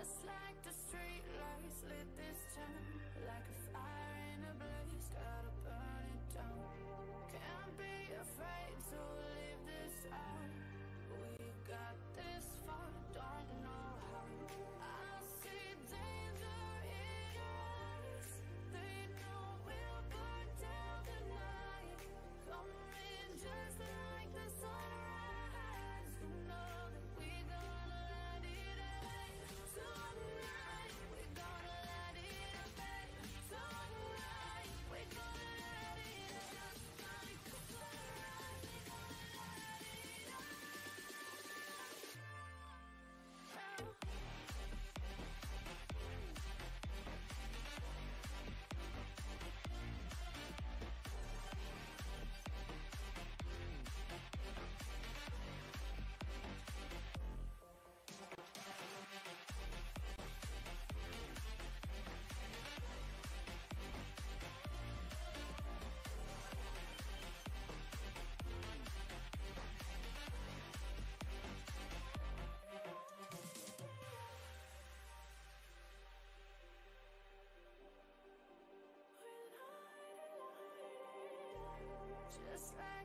Just like the street lights lit this town Like a fire in a blaze, gotta just like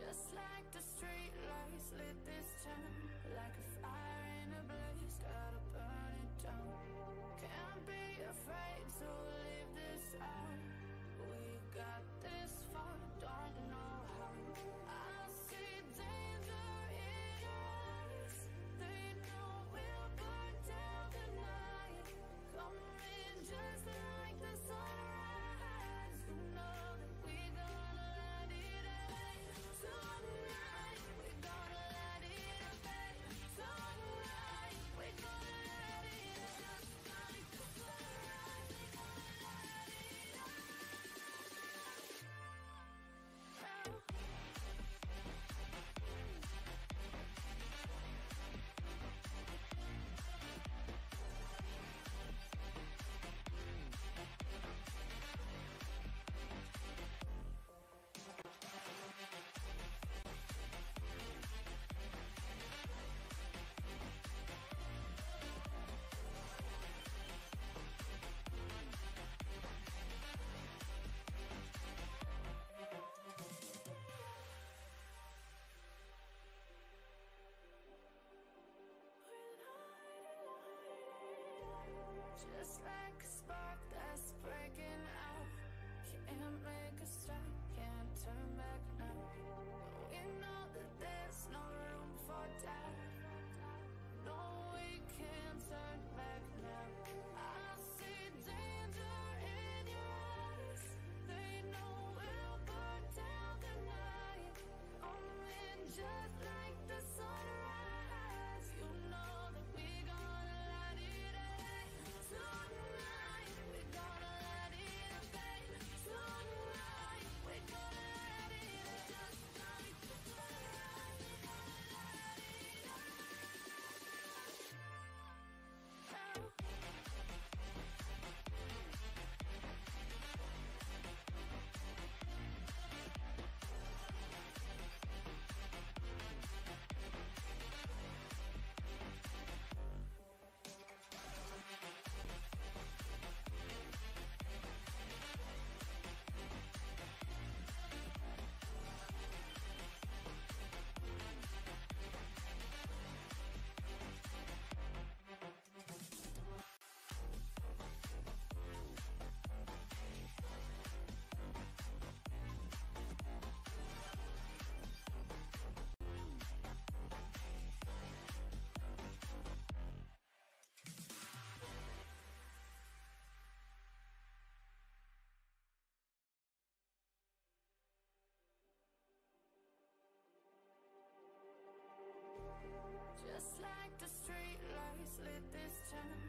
Just like the streetlights lit this town. just like a spark. Just like the streetlights lit this town.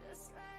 just like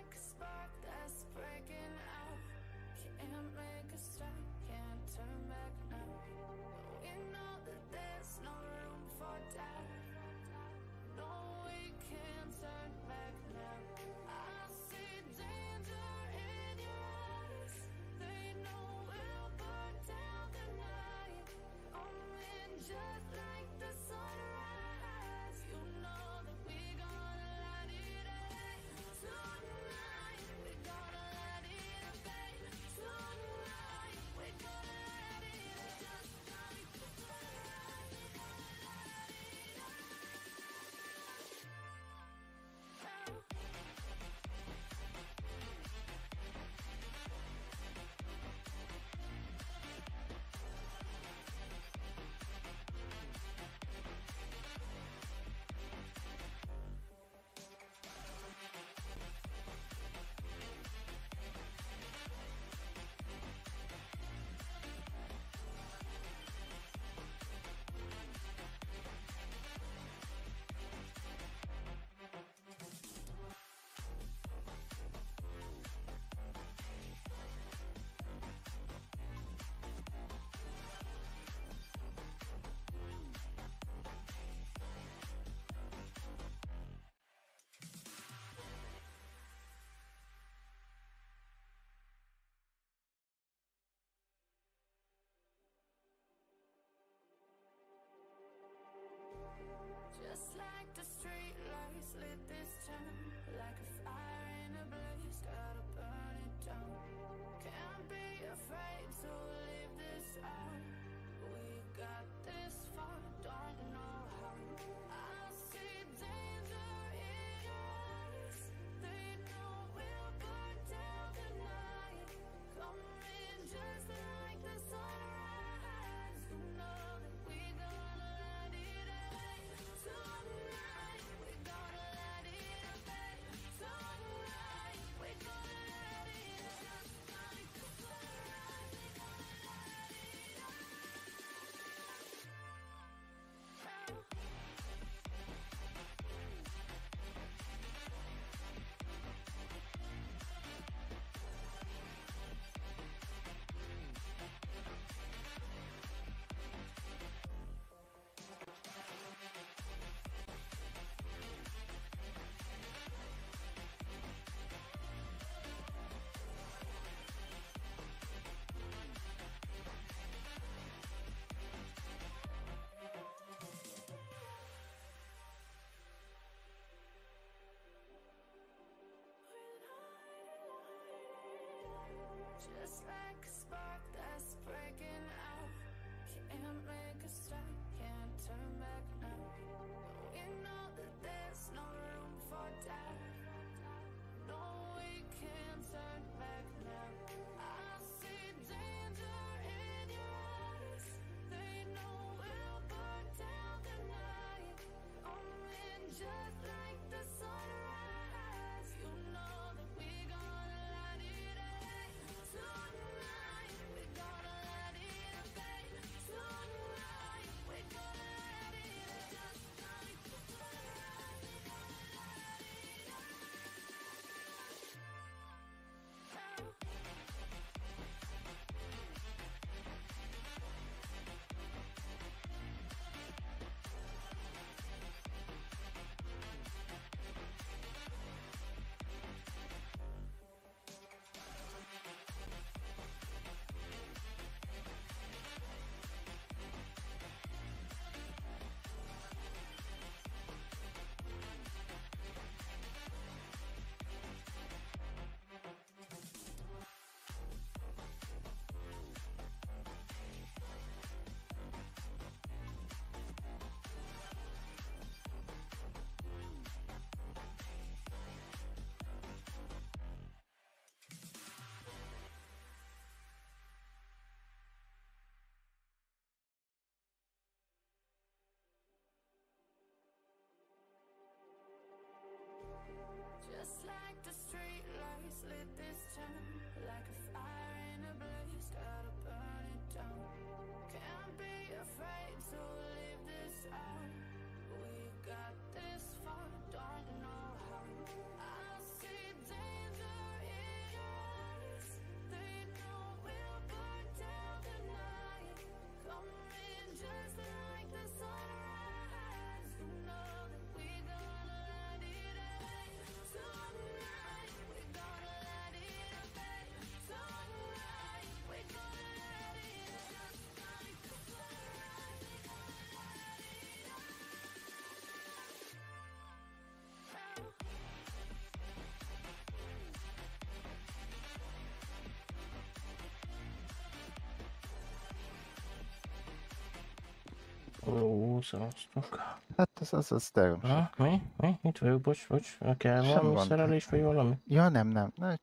Just like the streetlights lit this town. just like Just like the streetlights lit this szavaztok. Hát az, az, az Ha, mi? Mi? Itt vagyok, bocs, bocs. Kell Semmi valami gond. szerelés, vagy valami? Ja, nem, nem. Na,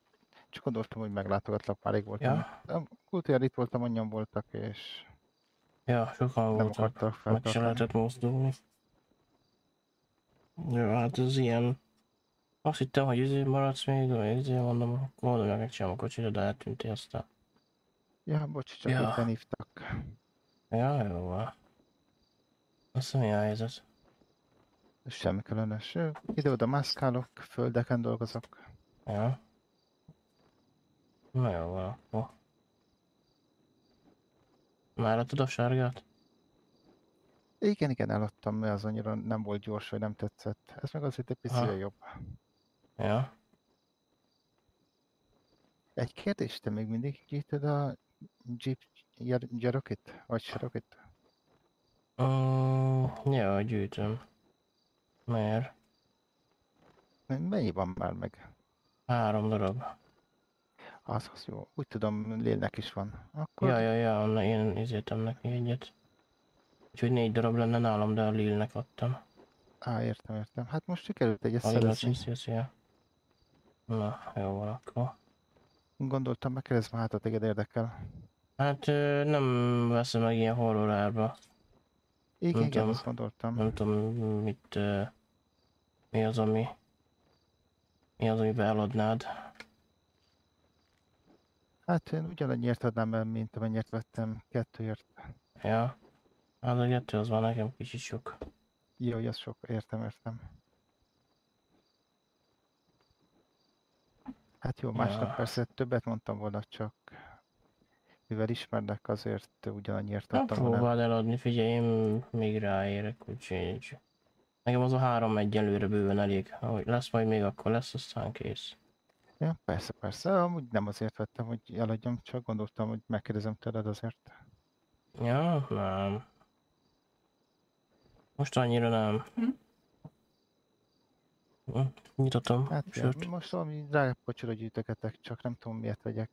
csak gondoltam, hogy meglátogatlak, már rég voltam. Ja, Ja. Kultúr itt voltam, annyian voltak, és ja, sokan nem voltak. akartak Meg se feltartani. lehetett mozdulni. Jó, hát ez ilyen... Azt hittem, hogy izé maradsz még, vagy izé mondom, mondom, hogy megcsinálom a kocsit, de eltűntél aztán. Ja, bocs, csak Ja. ja. éppen hívtak. Ja, jó van. Azt mi a helyzet? Semmi különös. Ide-oda mászkálok, földeken dolgozok. Ja. Na jó van, akkor. Már adtad a sárgát? Igen, igen, eladtam, mert az annyira nem volt gyors, vagy nem tetszett. Ez meg azért egy Ha. picivel jobb. Ja. Egy kérdés, te még mindig gyűjtöd a Jeep Cherokee-t? Vagy Cherokee-t? Uh, ja, gyűjtöm. Miért? Mennyi van már meg? Három darab. Az, az jó. Úgy tudom, Lélnek is van. Akkor Ja, ja, ja, na, én izéltem neki egyet. Úgyhogy négy darab lenne nálam, de a Lilnek adtam. Á, értem, értem. Hát most sikerült egyet szerezni. szia, szia. Na, jó van akkor. Gondoltam, megkérdezem, hát a téged érdekel. Hát nem veszem meg ilyen horror árba. Igen, Nem igen, tudom. azt gondoltam. Nem tudom, mit, mi az, ami, mi az, amiben eladnád. Hát én ugyanannyiért adnám el, mint amennyit vettem kettőért. Ja. Hát a kettő az már nekem kicsit sok. Jó, hogy az sok, értem, értem. Hát jó, másnap Ja. persze többet mondtam volna, csak mivel ismernek, azért ugyanannyiért Nem adtam volna. próbáld eladni, figyelj, én még ráérek, úgyhogy... Nekem az a három egyelőre bőven elég. Ahogy lesz majd még, akkor lesz, aztán kész. Ja, persze, persze. Amúgy nem azért vettem, hogy eladjam, csak gondoltam, hogy megkérdezem tőled azért. Ja, nem. Most annyira nem. Hm, Nyitottam Hát sört. ja, most valami drágább gyűjtögetek, csak nem tudom miért vegyek.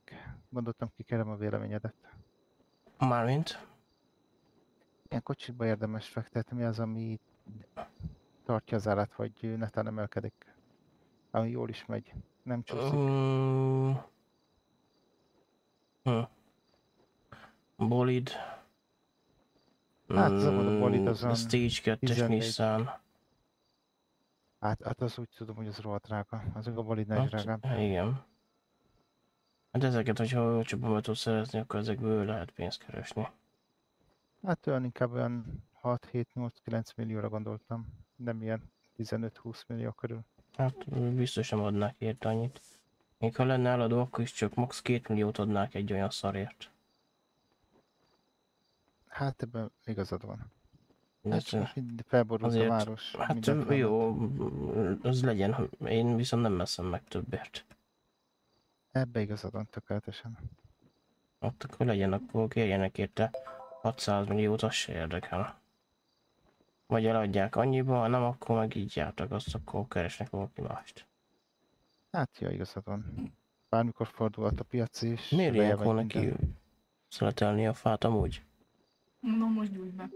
Gondoltam, kikerem a véleményedet. Mármint? Milyen kocsiba érdemes fektetni, mi az, ami tartja az állat, vagy netán emelkedik? Ami jól is megy, nem csúszik. Mm. Hm. Bolid. Hát, az a bolid az Mm, olyan Stage 2-es 14. Nissan. Hát, hát az úgy tudom, hogy az rohadt drága. Az a drágább. Hát, igen. Hát ezeket, hogyha olcsóbban tudsz szerezni, akkor ezekből lehet pénzt keresni. Hát olyan inkább olyan 6-7-8-9 millióra gondoltam. Nem ilyen 15-20 millió körül. Hát biztos nem adnák érte annyit. Még ha lenne eladó, akkor is csak max. 2 milliót adnák egy olyan szarért. Hát ebben igazad van. Hát mind felborult a azért- város. Hát jó, az legyen. Én viszont nem veszem meg többért. Ebbe igazad van tökéletesen. Ott akkor legyen, akkor kérjenek érte 600 milliót, az se érdekel. Vagy eladják annyiba, ha nem, akkor meg így jártak, azt akkor keresnek valaki mást. Hát ja, igazad van. Bármikor fordulhat a piac is. Miért ilyenkor neki szeletelni a fát amúgy? Mondom, most gyújt be.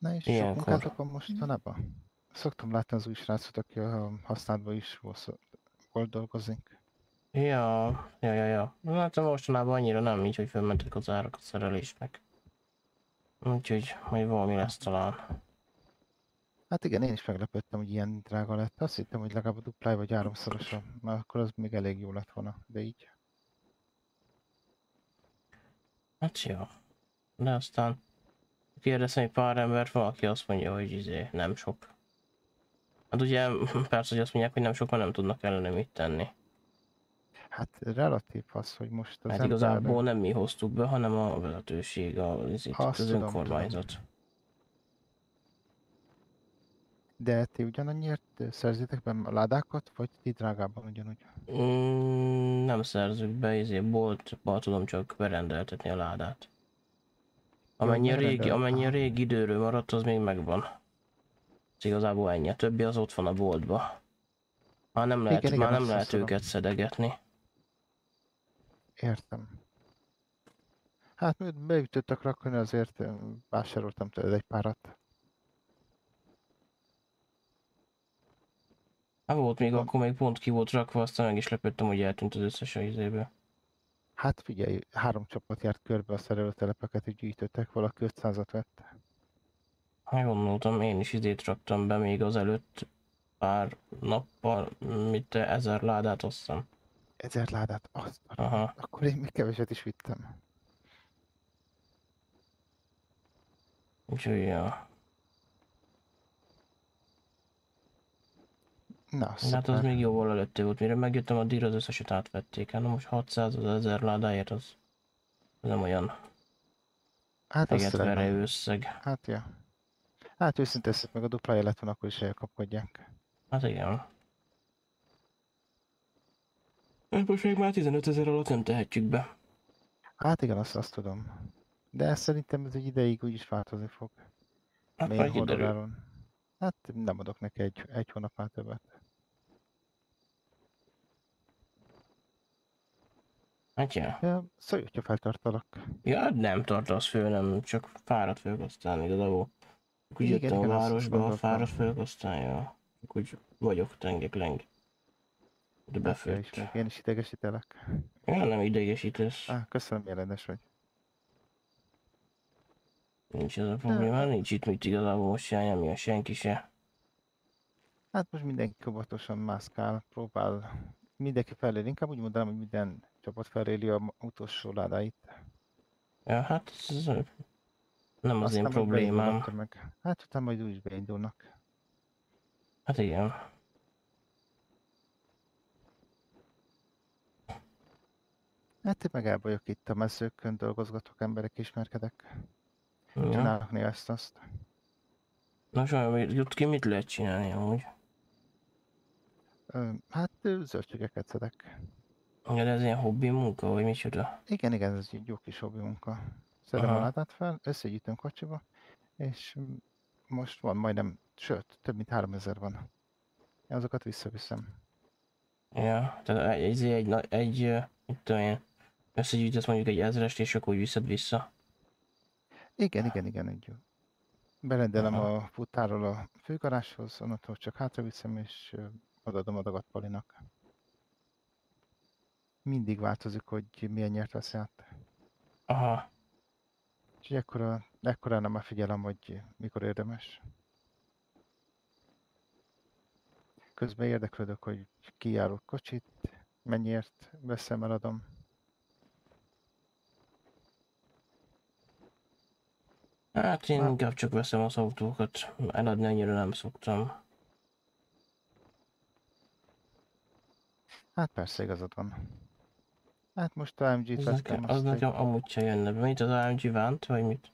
Na és ilyenkor? sok munkátok van mostanában? Szoktam látni az új srácot, aki a használatban is volt, dolgozik. Ja, ja, ja, ja. Hát mostanában annyira nem, így, hogy fölmentek az árak a szerelésnek. Úgyhogy majd valami lesz talán. Hát igen, én is meglepődtem, hogy ilyen drága lett. Azt hittem, hogy legalább a duplája vagy háromszorosa, mert akkor az még elég jó lett volna, de így. Hát jó. De aztán kérdeztem egy pár embert, valaki azt mondja, hogy izé, nem sok. Hát ugye persze, hogy azt mondják, hogy nem sok, mert nem tudnak ellene mit tenni. Hát relatív az, hogy most az Hát igazából nem mi hoztuk be, hanem a vezetőség, a, azt az tudom, önkormányzat. De ti ugyanannyiért szerzitek be a ládákat, vagy ti drágában ugyanúgy? Mm, nem szerzük be, izé, boltba tudom csak berendeltetni a ládát. Amennyi, a régi, amennyi a régi időről maradt, az még megvan. Ez igazából ennyi. A többi az ott van a boltba. Már nem lehet, igen, már igen, nem lehet szorom. őket szedegetni. Értem. Hát miért beütöttek rakni, azért vásároltam tőled egy párat. Hát volt még, akkor még pont ki volt rakva, aztán meg is lepődtem, hogy eltűnt az összes a izéből. Hát figyelj, három csapat járt körbe a szerelőtelepeket, hogy gyűjtöttek, valaki 500-at vett. Hát gondoltam, én is idét raktam be még az előtt pár nappal, mit ezer ládát osztam. Ezer ládát, azt Aha. Akkor én még keveset is vittem. Úgyhogy ja. Na, Hát szuper. az még jóval előtte volt, mire megjöttem a díjra, az összeset átvették. Hát na most 600 az 1000 ládáért, az nem olyan hát azt remélem. összeg. Hát ja. Hát őszinte ezt meg a duplája lett volna, akkor is elkapkodják. Hát igen. Hát most még már 15 ezer alatt nem tehetjük be. Hát igen, azt, azt tudom. De ezt szerintem ez egy ideig úgyis változni fog. Hát Milyen majd kiderül. Hát nem adok neki egy, egy hónapnál többet. Hát ja. Szólj, hogyha feltartalak. Ja, hát nem tartasz föl, nem, csak fáradt vagyok aztán igazából. Úgy Igen, jöttem a igen, városba, a gondoltam. fáradt vagyok aztán, ja. Úgy vagyok tengek-leng. De Ja, is, befőtt. meg én is idegesítelek. Ja, nem idegesítesz. Á, köszönöm, jelendes vagy. Nincs ez a probléma, nincs itt mit igazából most se nyomja senki se. Hát most mindenki óvatosan mászkál, próbál. Mindenki felél, inkább úgy mondanám, hogy minden csapat feléli a utolsó ládáit. Ja, hát ez nem az én Aztán majd problémám. tömeg. Hát utána majd úgy is beindulnak. Hát igen. Hát én meg el vagyok itt a mezőkön, dolgozgatok, emberek ismerkedek. Ja. Csinálok néha ezt-azt. Na sajnálom, jut ki, mit lehet csinálni amúgy? Hát zöldségeket szedek. Ja, de ez ilyen hobbi munka, vagy micsoda? Igen, igen, ez egy jó kis hobbi munka. Szedem a Aha. ládát fel, összegyűjtöm kocsiba, és most van majdnem, sőt, több mint 3000 van. Én azokat visszaviszem. Ja, tehát egy, egy, egy, egy, mit tudom én, összegyűjtesz mondjuk egy ezrest, és akkor úgy viszed vissza. Igen, igen, igen, úgy. Berendelem Aha. a futáról a főgaráshoz, onnantól csak hátraviszem, és ö, odaadom a dagat Palinak. Mindig változik, hogy milyen nyert vesz át. Aha, Úgyhogy ekkora, ekkora nem már figyelem, hogy mikor érdemes. Közben érdeklődök, hogy kijárok kocsit, mennyiért veszem, eladom. hát én Na. inkább csak veszem az autókat, eladni annyira nem szoktam. Hát persze, igazad van. Hát most AMG-t vettem, az egy... nekem amúgy se jönne be. Mit az AMG Vánt, vagy mit?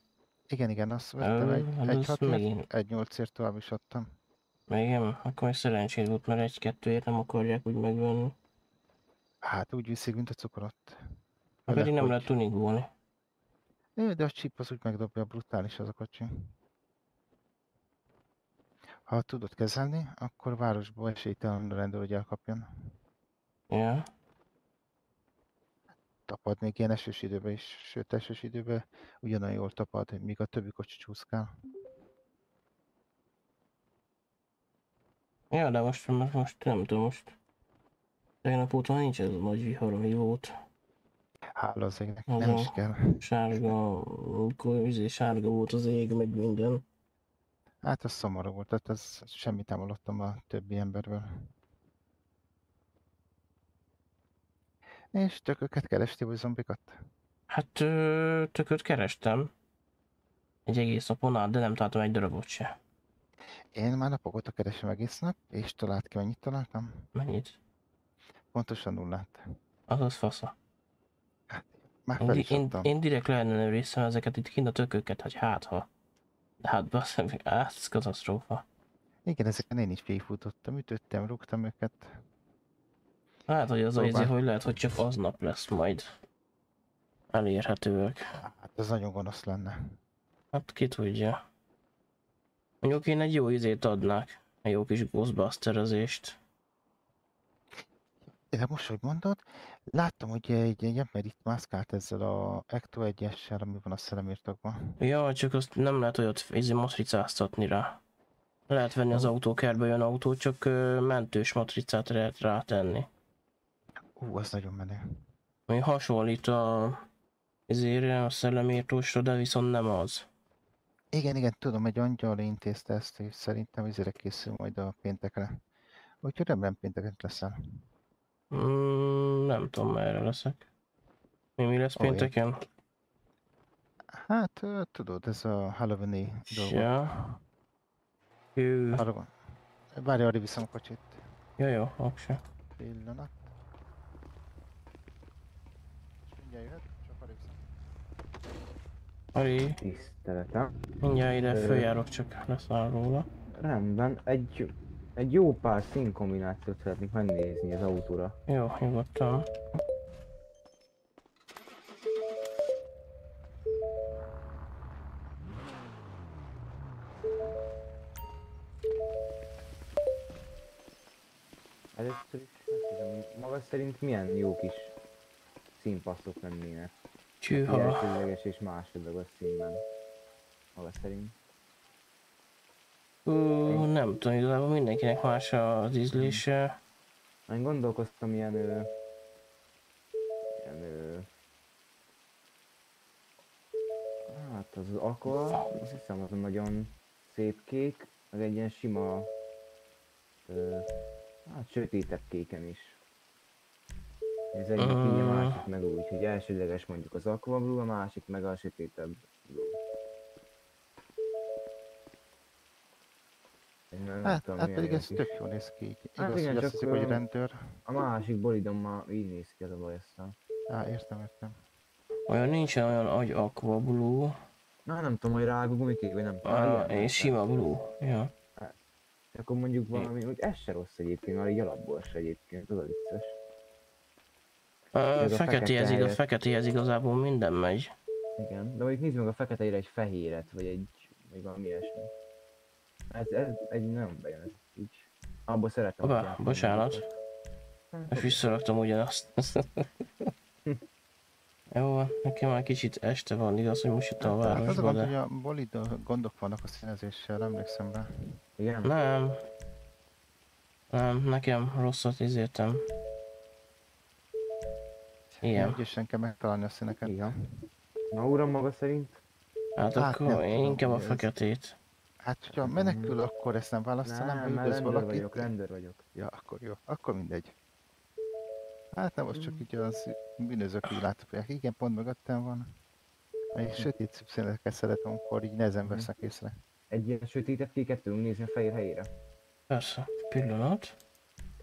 Igen, igen, azt vettem Ö, egy, hát egy hatért, megint- egy nyolcért tovább is adtam. Igen, akkor még szerencséd volt, mert egy-kettőért nem akarják úgy megvenni. Hát úgy viszik, mint a cukorot. Hát pedig nem lehet tuningolni. De a chip az úgy megdobja, brutális az a kocsi. Ha tudod kezelni, akkor városból esélytelen rendőr, hogy elkapjon. Ja. Tapad még ilyen esős időben is, sőt esős időben ugyanolyan jól tapad, míg a többi kocsi csúszkál. Ja, de most, most, most nem tudom, most tegnap óta nincs ez a nagy vihar, ami volt. Hála az égnek, nem is kell. Sárga, izé sárga volt az ég, meg minden. Hát az szomorú volt, tehát ez semmit nem hallottam a többi emberből. És tököket kerestél, vagy zombikat? Hát ö, tököt kerestem. Egy egész napon át, de nem találtam egy darabot se. Én már napok óta keresem egész nap, és talált ki, mennyit találtam? Mennyit? Pontosan nullát. Az az fasza. Már Én, di- én, én direkt leellenőriztem ezeket itt kint a tököket, hogy hát ha. De hát basszem, hát ez katasztrófa. Igen, ezeken én is végigfutottam, ütöttem, rúgtam őket. Hát, hogy az a Próbál. hogy lehet, hogy csak aznap lesz majd elérhetőek. Hát ez nagyon gonosz lenne. Hát ki tudja. Mondjuk én egy jó izét adnák. Egy jó kis ghostbusterezést. De most, hogy mondod, láttam, hogy egy, egy ember itt mászkált ezzel a Ecto 1-essel, ami van a szellemírtokban. Ja, csak azt nem lehet olyat izé motricáztatni rá. Lehet venni az autókertbe olyan autót, csak mentős matricát lehet rátenni. Ú, az nagyon menő. Ami hasonlít a izére, a szellemírtósra, de viszont nem az. Igen, igen, tudom, egy angyal intézte ezt, és szerintem ezére készül majd a péntekre. Úgyhogy remélem pénteken leszel. Mm, nem tudom, merre leszek. Mi, mi lesz én- pénteken? Hát, tudod, ez a Halloween-i dolog. Ja. Hű. Várj, arra viszem a kocsit. Ja, jó, akse. Pillanat. Mindjárt jöhet, csak arra viszem. Ari, Tiszteletem. mindjárt ide Ö. följárok, csak leszáll róla. Rendben, egy, egy jó pár színkombinációt szeretnék megnézni az autóra. Jó, nyugodtan. Először is maga szerint milyen jó kis színpasszok lennének? Csűha. Elsődleges és másodlagos színben. Maga szerint. Ú, nem tudom, igazából mindenkinek más az ízlése. Én gondolkoztam ilyen, ö, ilyen ö, hát az aqua, azt hiszem az nagyon szép kék, meg egy ilyen sima, ö, hát sötétebb kéken is. Ez egyik így, a másik meg úgy, hogy elsődleges mondjuk az aqua blue, a másik meg a sötétebb blue. Hát, tudom, hát pedig ez tök jól néz ki így. Hát Igaz, igen, hogy azt csak, hiszik, hogy rendőr. A másik bolidom már így néz ki az a baj aztán. Á, értem, értem. Olyan nincsen olyan agy aqua blue, Na nem tudom, hogy rágó gumikék, vagy nem tudom. ah, és sima blue. Ja. Akkor mondjuk valami, hogy ez se rossz egyébként, már így alapból se egyébként, az a vicces. A Ez a feketéhez, fekete igaz, feketéhez igazából minden megy. Igen, de mondjuk nézd meg a feketeire egy fehéret, vagy egy, vagy valami ilyesmi. Ez, ez egy nagyon bejön ez így. Abból szeretem. Hogy ilyen bocsánat. Hát, És visszaraktam ugyanazt. Jó, nekem már kicsit este van, igaz, hogy most jöttem a Hát, az a városba, gond, hogy de... a bolidon gondok vannak a színezéssel, emlékszem rá. Igen? Nem. Nem, nekem rosszat izéltem. Igen. Ügyesen kell megtalálni a színeket. Igen. Na uram maga szerint? Hát Hát akkor én inkább a feketét. Hát, hogyha menekül, akkor ezt nem választanám, mert üldöz valakit. vagyok, rendőr vagyok. Ja, akkor jó. Akkor mindegy. Hát nem, most csak így az bűnözők így láthatják. Igen, pont mögöttem van. Egy sötét színeket szeretem, akkor így nehezen Mhm. vesznek észre. Egy ilyen sötétebb kéket tudunk nézni a fehér helyére. Persze, pillanat.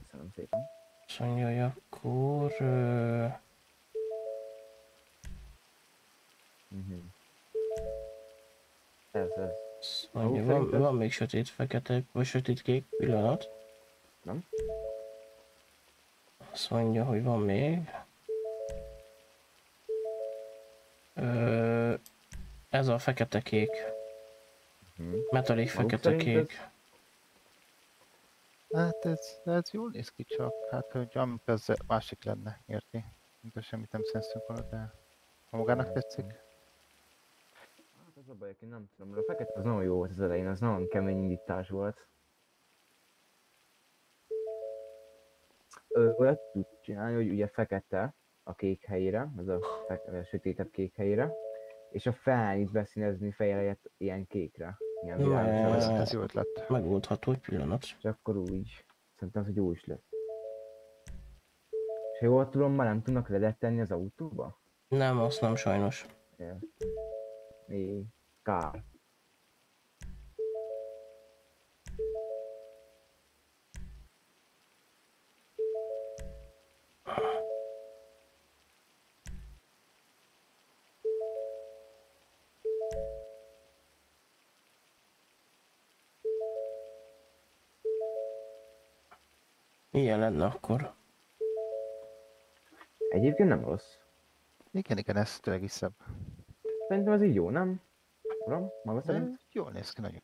Köszönöm szépen. Azt mondja, hogy akkor... Ö... Mhm. Ez, ez. mondja, Ó, van, van még sötét fekete, vagy sötét kék, pillanat. Nem? Azt mondja, hogy van még. Ö... Ez a fekete kék. Mhm. Metalik Maguk fekete szerint ez- kék. Hát ez, ez jól néz ki csak, hát hogy amit az másik lenne, érti? Mint semmit nem szenzünk volna, de ha magának tetszik. Az a baj, hogy nem tudom, a fekete az nagyon jó volt az elején, az nagyon kemény indítás volt. Ö, olyat tud csinálni, hogy ugye fekete a kék helyére, az a, fe- a sötétebb kék helyére, és a felnyit beszínezni fejelyet ilyen kékre, ilyen világosabb, Ez, ez jó ötlet. Megoldható, egy pillanat. és akkor úgy. Szerintem az, hogy jó is lesz. És ha jól tudom, már nem tudnak ledet tenni az autóba? Nem, azt nem sajnos. Yeah. É, kár. Ilyen lenne akkor. Egyébként nem rossz. Igen, igen, ez tényleg is szebb. Szerintem ez így jó, nem? Uram, maga szerint? jól néz ki nagyon.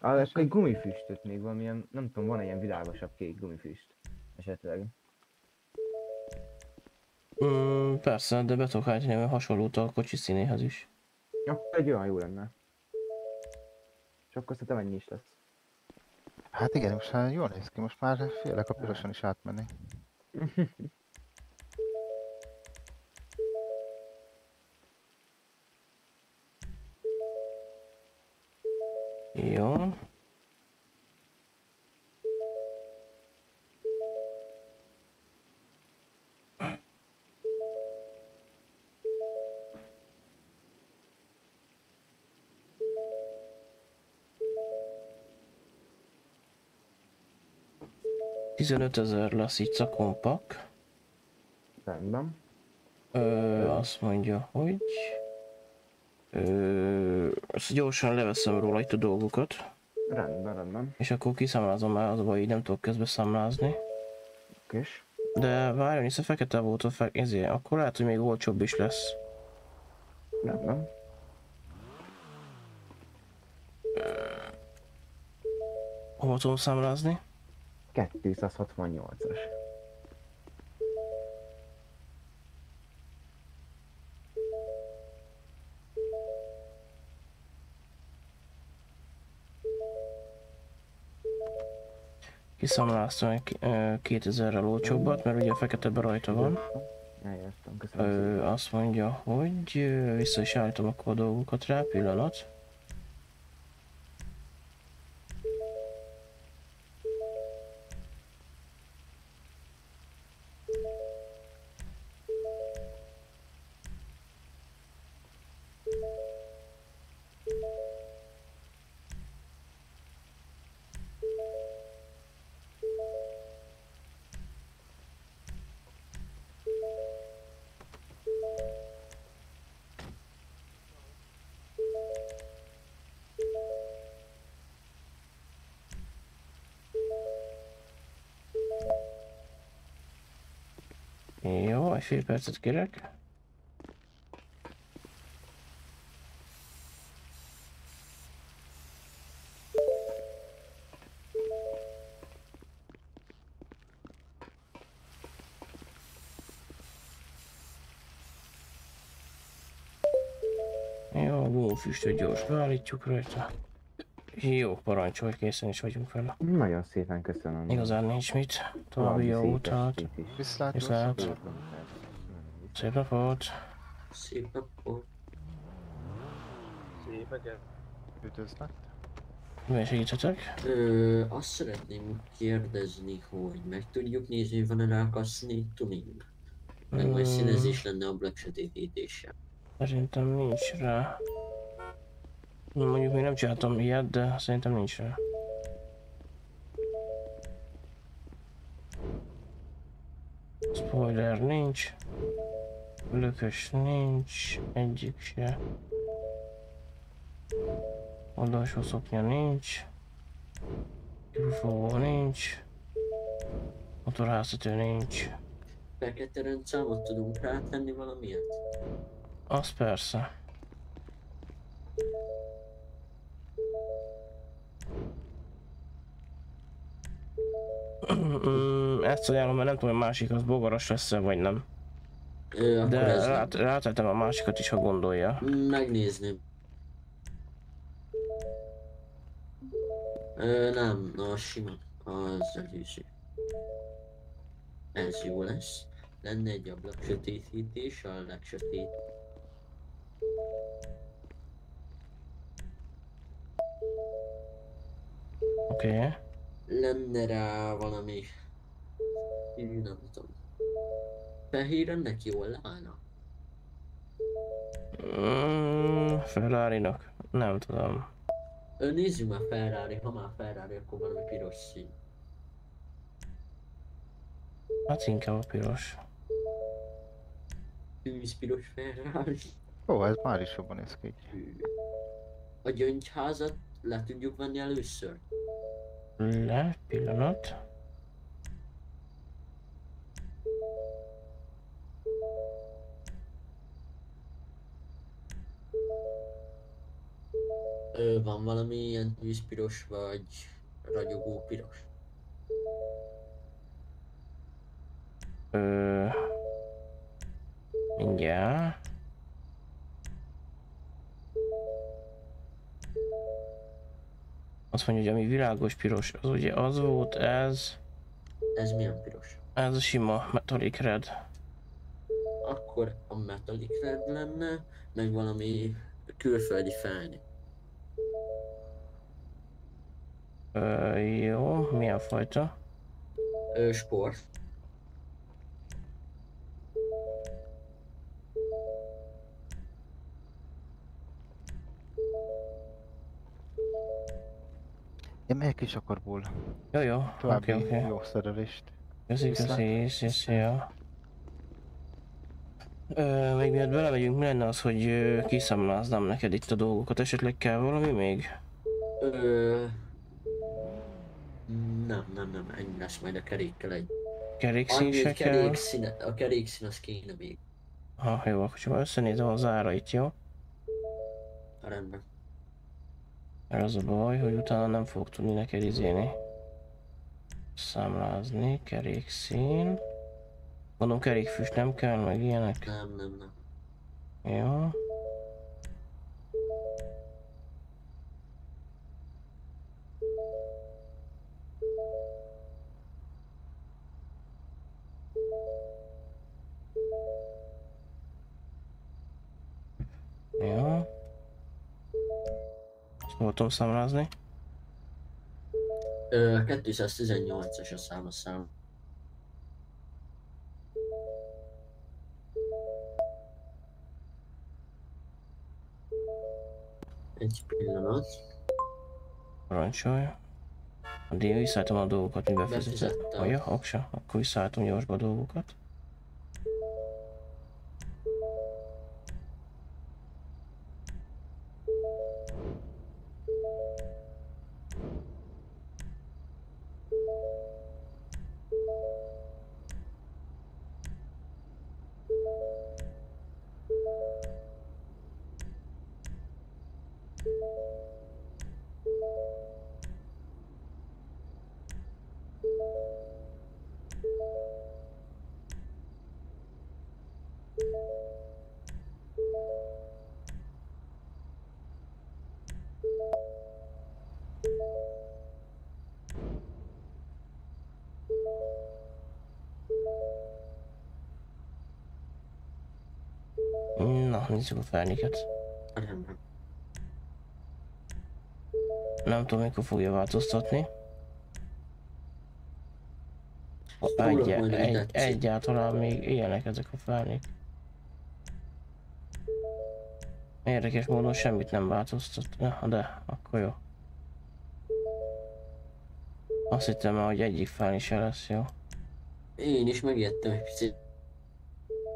Ah, akkor egy gumifüstöt még valamilyen, nem tudom, van ilyen világosabb kék gumifüst? Esetleg. Mm, persze, de be tudok állítani, mert hasonlót a kocsi színéhez is. Akkor egy olyan jó lenne. És akkor szerintem ennyi is lesz. Hát igen, most már jól néz ki, most már félek a piroson is átmenni. Jó. Ezer lesz itt a kompak. Rendben. Ö, azt mondja, hogy... Ö, ezt gyorsan leveszem róla itt a dolgokat, Rendben, rendben. és akkor kiszámlázom el, az a baj, így nem tudok közben számlázni. Kis. De várjon, hiszen fekete volt a fe... ezért, akkor lehet, hogy még olcsóbb is lesz. Rendben. Hova tudom számlázni? 268-as. Kiszámláztam egy ö, 2000-rel olcsóbbat, mert ugye a feketebe rajta van. Eljöttem, köszönöm Ö, azt mondja, hogy vissza is állítom akkor a dolgokat rá, pillanat. Fél percet kérek. Jó, a gumófüstöt gyors beállítjuk rajta. Jó, parancsolj, készen is vagyunk vele. Nagyon szépen köszönöm. Igazán nincs mit. További jó utat. Viszlát. viszlát. Szép napot. Szép napot. Üdvözlet. Mivel segíthetek? Ö, azt szeretném kérdezni, hogy meg tudjuk nézni, van-e rákaszni tuning? Meg majd Mm. színezés lenne ablak sötétítése. Szerintem nincs rá. Mondjuk még nem csináltam ilyet, de szerintem nincs rá. Spoiler nincs. Lökös nincs. Egyik se. Oldalsó szoknya nincs. Kifogó nincs. Motorháztető nincs. Fekete rendszámot tudunk rátenni valamiért? Az persze. Ezt ajánlom, mert nem tudom, hogy másik az bogaras lesz -e, vagy nem. Ö, De ez rátettem a másikat is, ha gondolja. Megnézném. Ö, nem, a sima, az előző. Ez jó lesz. Lenne egy ablak sötétítés, a legsötét. Oké. Okay. Lenne rá valami... Így nem tudom. Fehér ennek jól állna? Mm, Ferrari-nak? Nem tudom. Ö, nézzük már Ferrari, ha már Ferrari, akkor valami piros szín. Hát inkább a piros. Tűzpiros Ferrari. Ó, ez már is jobban néz ki. A gyöngyházat le tudjuk venni először? Le, pillanat. Ö, van valami ilyen tűzpiros vagy ragyogó piros? Ö... Mindjárt. Azt mondja, hogy ami világos piros, az ugye az volt, ez, Ez milyen piros? ez a sima metallic red. Akkor a Metallic Red lenne, meg valami külföldi felni. Ö, jó, milyen fajta? Ö, sport. Én megyek is akkor ból. Jó, jó, További oké, oké. jó szerelést. Köszi, köszi, szia, szia. Ö, még miatt belemegyünk, mi lenne az, hogy ö, kiszámláznám neked itt a dolgokat, esetleg kell valami még? Ö... Nem, nem, nem, ennyi lesz majd a kerékkel egy. Kerékszín se kell? kerékszín, a kerékszín az kéne még. Ha, jó, akkor csak összenézem az árait, jó? Rendben. Mert az a baj, hogy utána nem fog tudni neked izéni. Számlázni, kerékszín. Mondom, kerékfüst nem kell, meg ilyenek. Nem, nem, nem. Jó. Jó. Voltam számlázni. Ö, 218-as a szám a szám. Egy pillanat. Parancsolj. Addig visszaálltam a dolgokat, mivel fizetett. Ja, oksa. Akkor visszaálltam gyorsba a dolgokat. Na, nézzük a felniket. Nem tudom, mikor fogja változtatni. Egy, egy, egyáltalán még élnek ezek a felnék. Érdekes módon semmit nem változtat. Ja, de, akkor jó. Azt hittem hogy egyik felni se lesz jó. Én is megijedtem egy picit.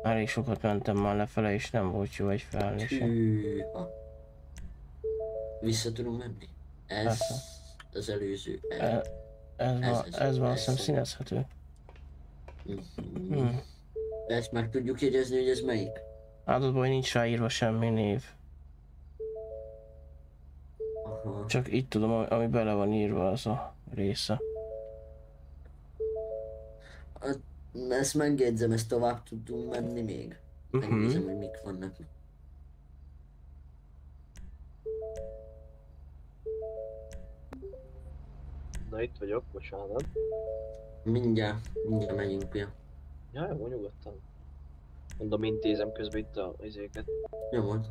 Elég sokat mentem már lefele, és nem volt jó egy. Hűha. Vissza tudunk menni? Ez Persze. az előző. E- Ez, Ez- van, ez- ez van, azt hiszem ez- színezhető. Mhm. Hmm. De ezt meg tudjuk jegyezni, hogy ez melyik? Hát az baj, nincs ráírva semmi név. Aha. Csak itt tudom, ami- ami bele van írva az a része. Ezt megjegyzem, ezt tovább tudunk menni még. Megnézem, Mhm. hogy mik vannak. Na itt vagyok, bocsánat. Mindjárt, mindjárt megyünk, ja. Ja, jó, nyugodtan. Mondom, intézem közben itt a izéket Nyomod.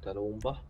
telómba.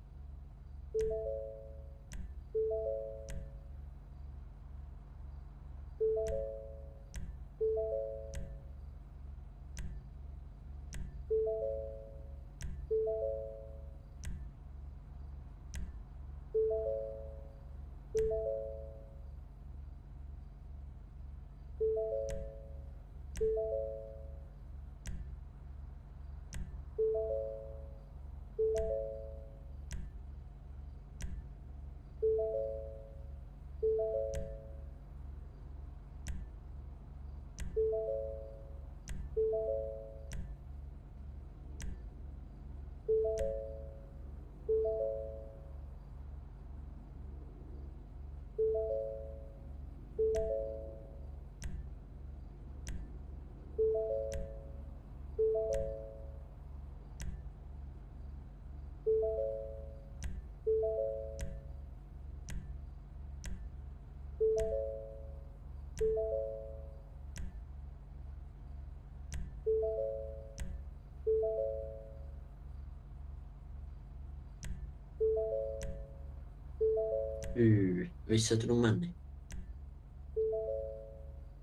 Ő, vissza tudunk menni?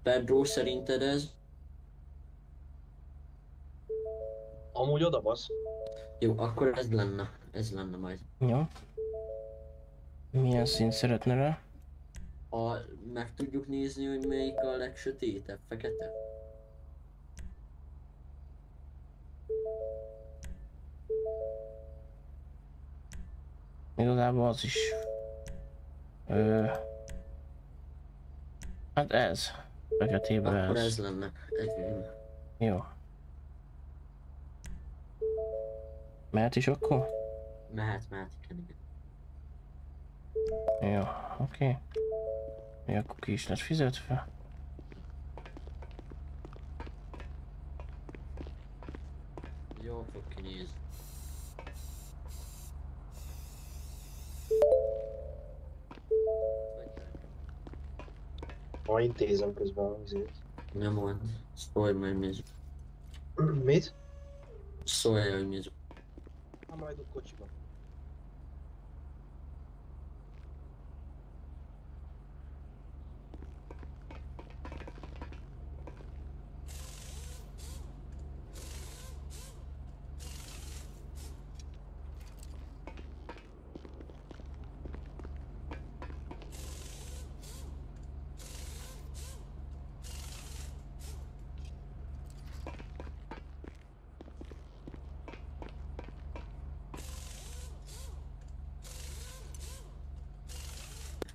Pedro, szerinted ez? Amúgy oda basz. Jó, akkor ez lenne. Ez lenne majd. Jó. Milyen színt szeretne rá? A, meg tudjuk nézni, hogy melyik a legsötétebb, fekete? Igazából az is. Ö... Hát ez. Feketében Akkor ez. ez lenne. Ez, Jó. Mehet is akkor? mehet, mehet, igen, igen. Jó, oké. Okay. Jó, akkor ki is lett fizetve. Intézem közben azért. Nem volt. Szólj majd mi ez. Mit? Szólj, hogy mi ez. Ha majd a kocsiba.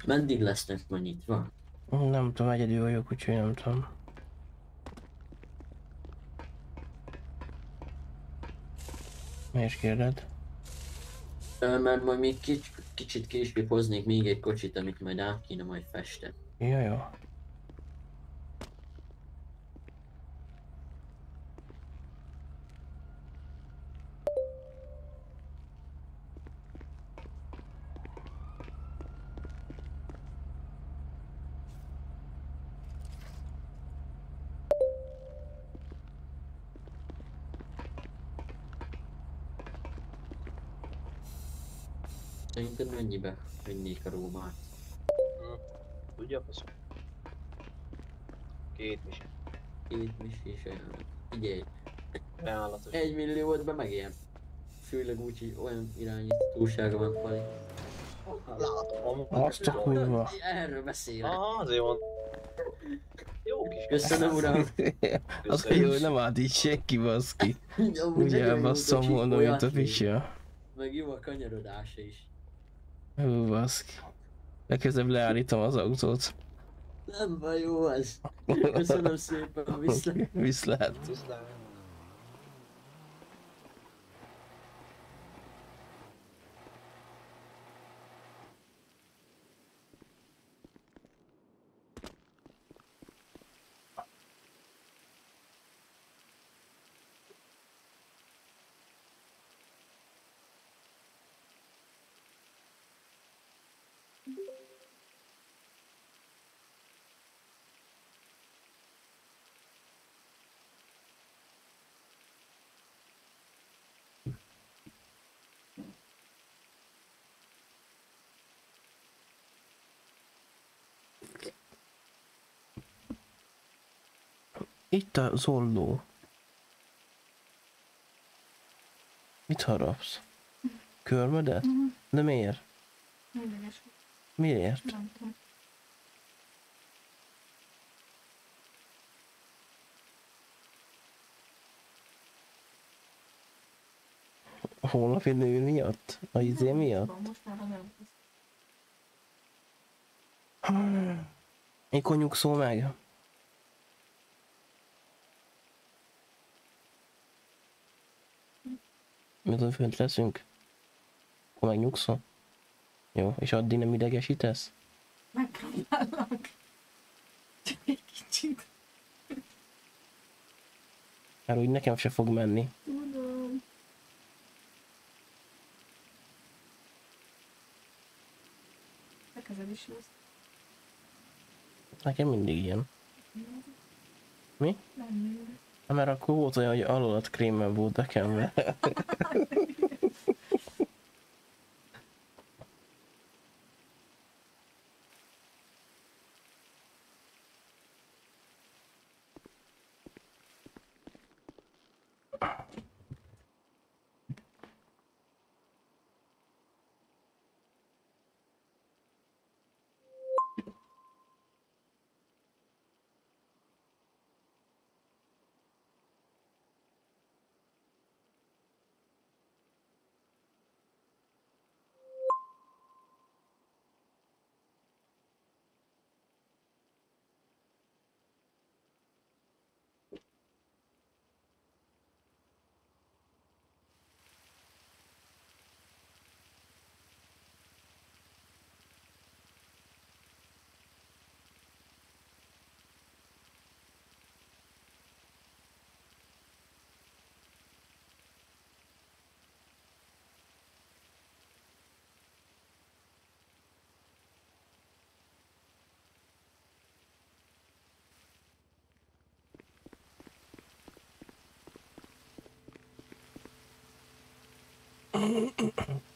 Meddig lesznek ma nyitva? Nem tudom, egyedül vagyok, úgyhogy nem tudom. Miért kérded? Ö, Mert majd még kics, kicsit később hoznék még egy kocsit, amit majd át kéne majd festeni. Jó, jó. Szerinted mennyibe vennék a Rómát? Tudja, faszom? Két mis. Két mis és olyan. Figyelj, Ajánlatos. egy milliót be megér. Főleg úgy, hogy olyan irányítósága van Pali. Látom. Azt a kurva. Erről beszélek. Ah, azért van. Jó kis Köszönöm uram. Az a jó, hogy nem állt így senki, baszki. Ugye elbasszom volna, mint a fisja. Meg jó a kanyarodása is. Hú, baszki. Legközelebb leállítom az autót. Nem baj, jó az. Köszönöm szépen, viszlát. Viszlát. Viszlát. Itt a zolló. Mit harapsz? Körmödet? De miért? Miért? Nem tudom. Holnapi nő miatt? A izé miatt? Most már nem. Mikor nyugszol meg? Mikor fönt leszünk? Akkor megnyugszol? Jó, és addig nem idegesítesz? Megpróbálok. Csak egy kicsit. Mert úgy nekem se fog menni. Tudom. A kezed is lesz. Nekem mindig ilyen. Mi? Nem mindegy. Mert akkor volt olyan, hogy alatt krémmel volt bekenve. うん。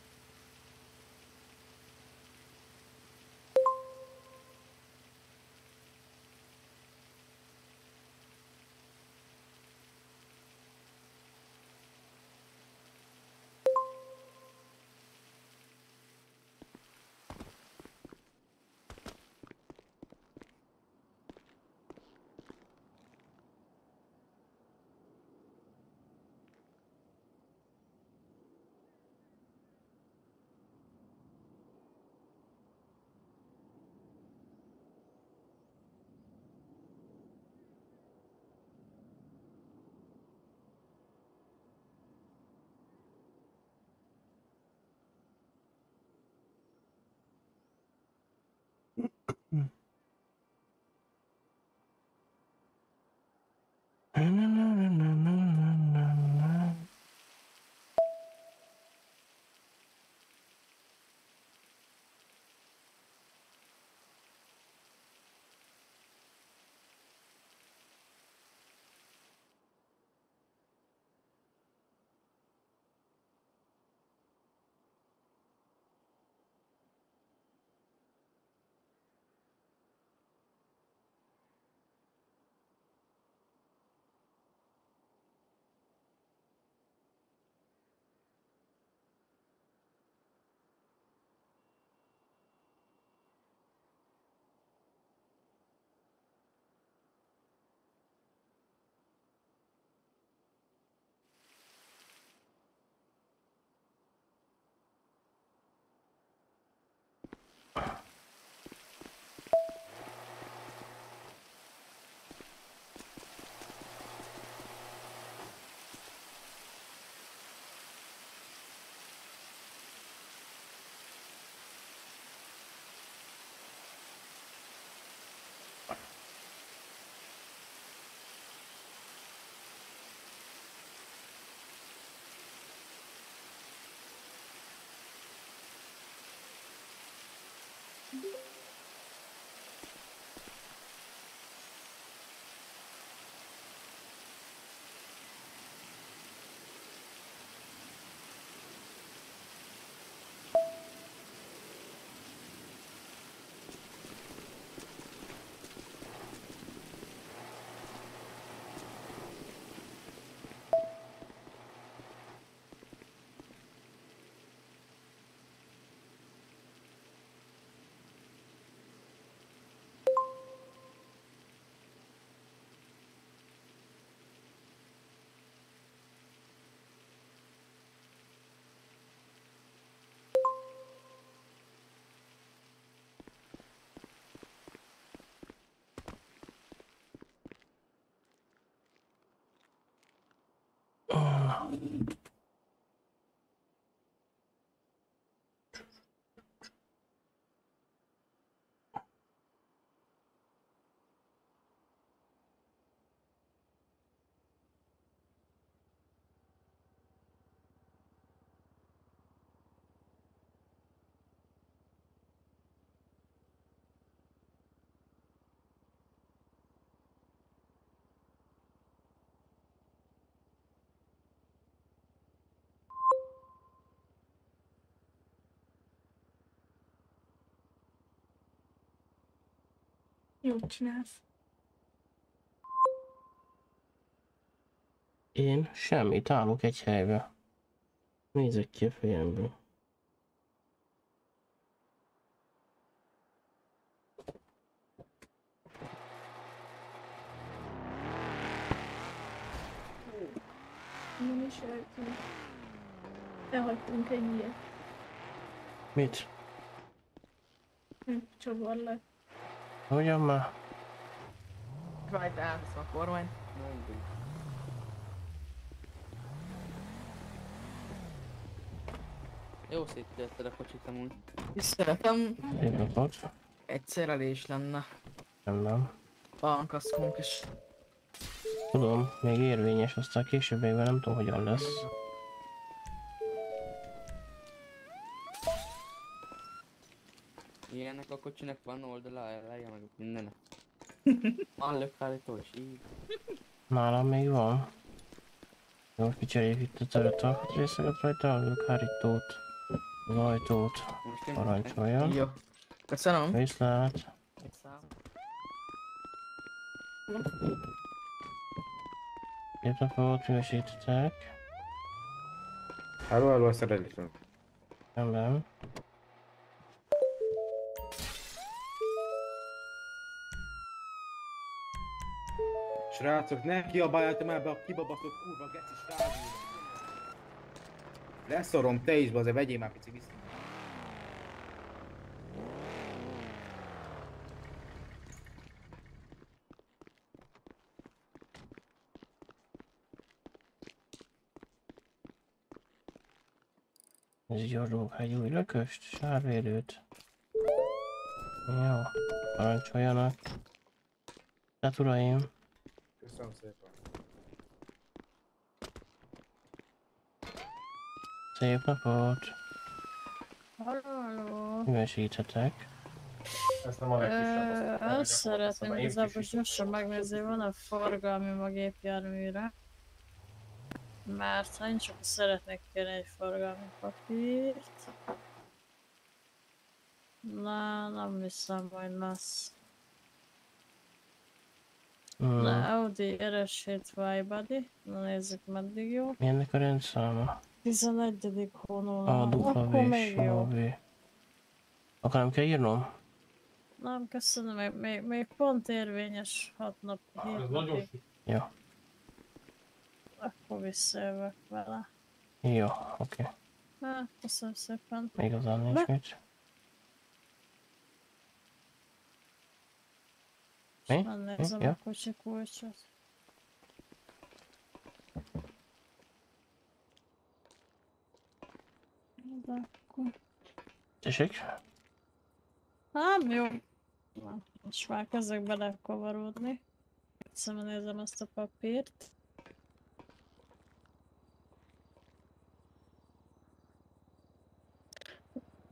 No, no, Jót csinálsz. Én semmit, állok egy helybe. Nézek ki a fejemből. Nem is eltűnt. Elhagytunk egy ilyet. Mit? Csavarlak. Hogyan már? Rajta állsz a kormány. Jó széttetted a kocsit amúgy. És szeretem, Egy napot. egyszer elég is lenne. Nem, Bankaszkunk is. Tudom, még érvényes, aztán későbbiekben nem tudom, hogyan lesz. Ilyenek a kocsinak van oldala, eleje meg minden. Van lökhállító is így. Nálam még van. Jó, kicseréljük itt a teret alkatrészeket rajta, a lökhárítót, az ajtót, parancsoljon. Jó. Köszönöm. Viszlát. Szép napot, minősítetek. Halló, halló, szerelésem. Rendben. Srácok, ne kiabáljátok már be a kibabaszott kurva geci srác. Leszorom, te is, azért vegyél már pici vissza. Ez adunk egy új lököst, sárvérőt. Jó, parancsoljanak. Tehát uraim, Köszönöm szépen. Szép napot, Halló, halló. minősíthetek. Ezt nem a legkisebb, azt Azt szeretném igazából gyorsan megnézni, van a forgalmi a gépjárműre. Mert én csak szeretnék kérni egy forgalmi papírt. Na, nem hiszem, majd lesz. Hmm. Na, Audi RS7 Y-Body. Na nézzük meddig jó. Mi ennek a rendszáma? 11. hónap. A dupla Akkor még jó. Akkor nem kell írnom? Nem, köszönöm, még, még, még pont érvényes 6 nap, 7 Ez nagyon. Jó. Akkor visszajövök vele. Jó, oké. Hát, köszönöm szépen. Igazán nincs Be- mit. Mi? megnézem Mi? Ja. a kocsi kulcsot. De akkor... Tessék? Hát jó. Most már kezdek belekavarodni. Szembenézem ezt a papírt.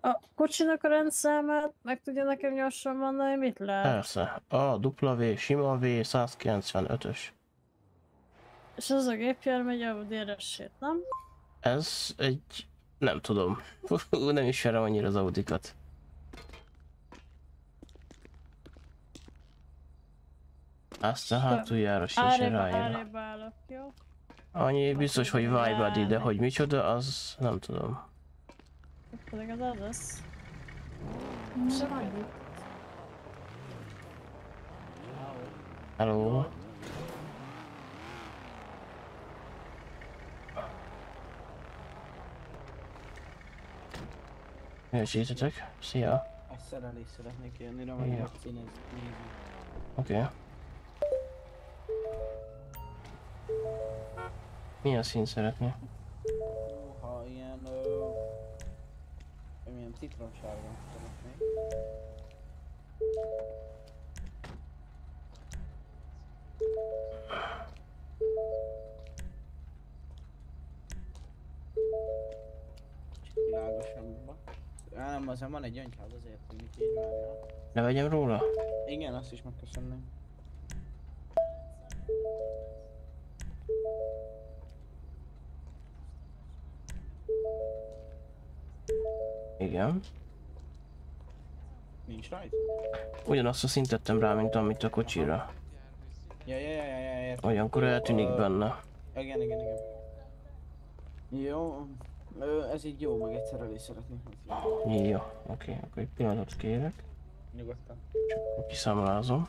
A kocsinak a rendszámát meg tudja nekem gyorsan mondani, mit lehet? Persze. A dupla V, sima V, 195-ös. És az a gépjármű egy Audi rs nem? Ez egy... Nem tudom. Nem ismerem annyira az Audikat. Azt a hátuljára sincs ráírva. Annyi biztos, hogy Vibody, de hogy micsoda, az nem tudom. Pedig az az lesz. Sem Hello? Minősítetek? Szia. Egy szerelést szeretnék jönni, de meg színész nézni. Oké. Okay. Milyen szín szeretnél? Ha ilyen... Ö, milyen citromsárga szeretnék. Kicsit világosabban. Á, nem, azért van egy gyöngyház, azért tűnik így várja. Levegyem róla? Igen, azt is megköszönném. Igen. Nincs rajta? Ugyanazt a szintet tettem rá, mint amit a kocsira. Ja, ja, ja, ja, ja, értem. Olyankor eltűnik Ö, benne. Igen, igen, igen. Jó, ez így jó, meg egyszer elé szeretnék. hozni. Jó, oké, akkor egy pillanatot kérek. Nyugodtan. Csak kiszámlázom.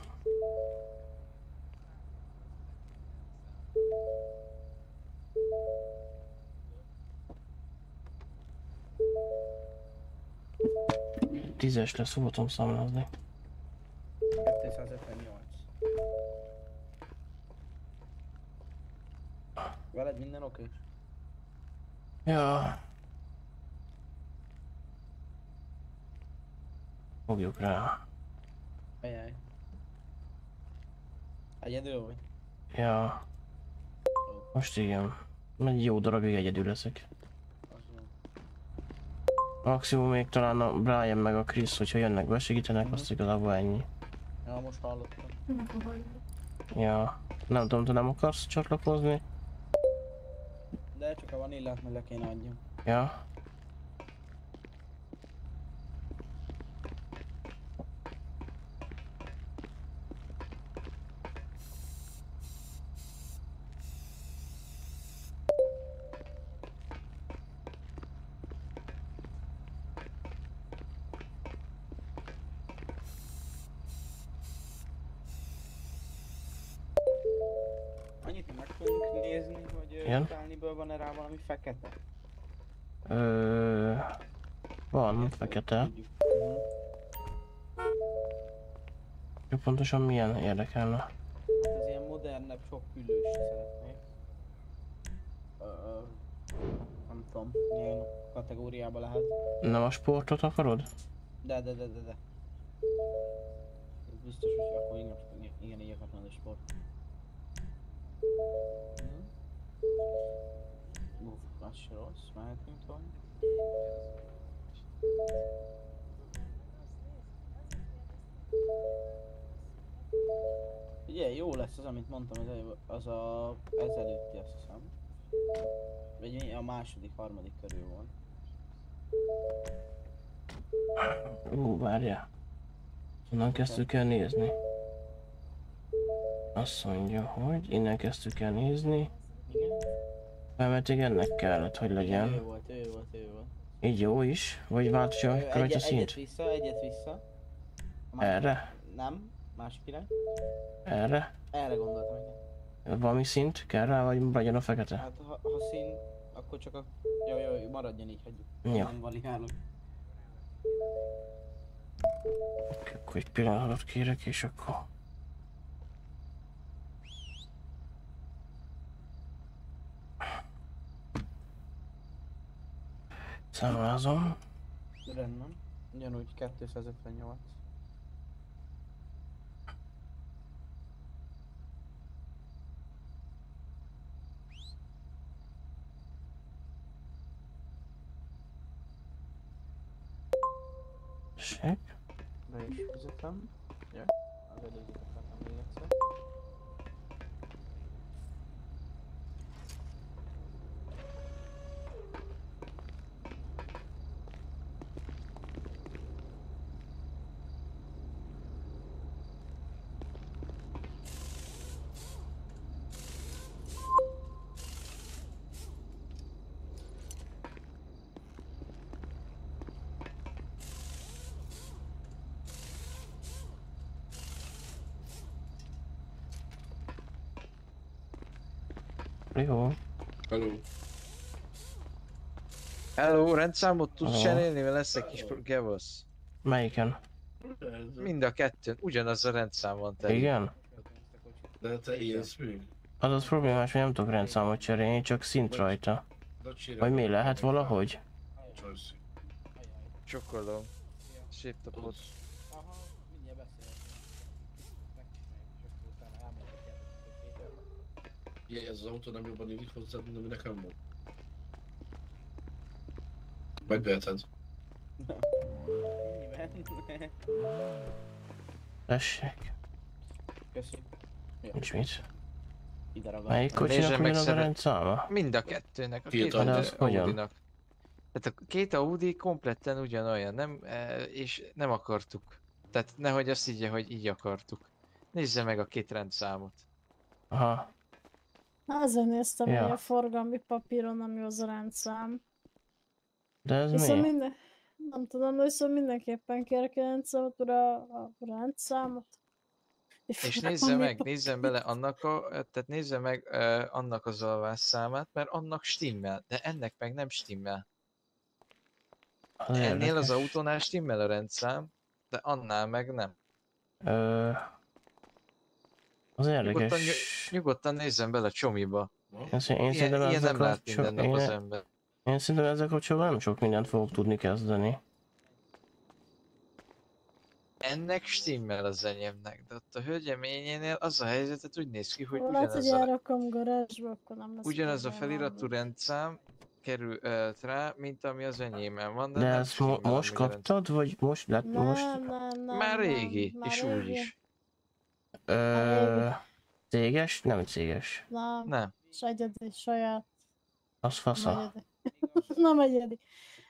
Tízes lesz, fogom számlázni. 258. Veled minden oké? Ja. Fogjuk rá. Ajaj. Egyedül vagy? Ja. Most igen. Egy jó darabig egyedül leszek. Maximum még talán a Brian meg a Chris, hogyha jönnek besegítenek, azt igazából ennyi. Ja, most hallottam. Ja. Nem tudom, te nem akarsz csatlakozni? De csak a vanillát meg le kéne adjam. Ja. Fekete? Ö, van fekete. Mhm. Jó, pontosan milyen érdekelne? Hát ez ilyen modernebb, sok külős szeretnék. Ö, nem tudom, milyen kategóriába lehet. Nem a sportot akarod? De, de, de, de, de. Ez biztos, hogy akkor igen, igen, igen a sport. Mhm. Az se rossz, mehetünk tovább. Ugye, jó lesz az, amit mondtam, az, előbb- az a ezelőtti, azt hiszem. Vagy a második, harmadik körül volt. Ú, várjál. Onnan kezdtük el nézni. Azt mondja, hogy innen kezdtük el nézni. Igen? Mert még ennek kellett, hogy Ő legyen. volt, ő volt, ő volt. Így jó is? Vagy váltsa egy rajta egyet szint? vissza, egyet vissza. A másik- Erre? Nem, másik irány. Erre? Erre gondoltam, igen. Valami szint kell rá, vagy maradjon a fekete? Hát ha, ha szín, akkor csak a... Jó, jó, jó, maradjon így, hagyjuk. Jó. Nem valihálok. Oké, Akkor egy pillanatot kérek, és akkor... Számlázom. Rendben. Ugyanúgy 258. Sek. Be is fizetem. Jó. Hello. Hello, rendszámot tudsz Hello. cserélni, mert lesz egy kis gevasz. Melyiken? Mind a kettőn, ugyanaz a rendszám van te. Igen? De te élsz még? Az az problémás, hogy nem tudok rendszámot cserélni, csak szint rajta. Vagy mi lehet valahogy? Csokolom. Szép napot. Aha, mindjárt beszélek. Megcsináljuk, és akkor utána elmegyek el. Ilyen, ez az autó nem jobban illik hozzád, mint ami nekem van. Megveheted. Miben? Tessék. Köszi. Ja, Nincs mit. ide ragad. Melyik Nézze kocsinak meg mi a szeret- rendszáma? Mind a kettőnek, a Két Az hogyan? Audinak. Tehát a két Audi kompletten ugyanolyan, nem, e, és nem akartuk. Tehát nehogy azt higgye, hogy így akartuk. Nézze meg a két rendszámot. Aha. Azért néztem, Ja. hogy a forgalmi papíron, ami az a rendszám. De ez Viszont mi? minden... Nem tudom, de viszont mindenképpen kérek egy rendszámot, ura a rendszámot. És nézze meg, nézzen bele annak a, tehát nézze meg uh, annak az alvás számát, mert annak stimmel, de ennek meg nem stimmel. Ennél az autónál stimmel a rendszám, de annál meg nem. Ö... Az Nyugodtan, érdekes. ny- nyugodtan nézzen bele a csomiba. Én, én Ilyen, szerintem ilyen nem lát minden nap az ember. én szerintem ezzel kapcsolatban nem sok mindent fogok tudni kezdeni. Ennek stimmel az enyémnek, de ott a hölgyeményénél az a helyzetet úgy néz ki, hogy Lehet, hogy ugyanaz a, elrakom garázsba, akkor nem lesz ugyanaz a feliratú rendszám kerül uh, rá, mint ami az enyémen van, de, De nem ezt mo- most kaptad, vagy most lett Nem, most? nem, nem, Már nem, régi, már és úgy régi. is. Ö... Céges? Nem céges. Nem, Nem. és egyedi, saját. Az fasza. Nem egyedi.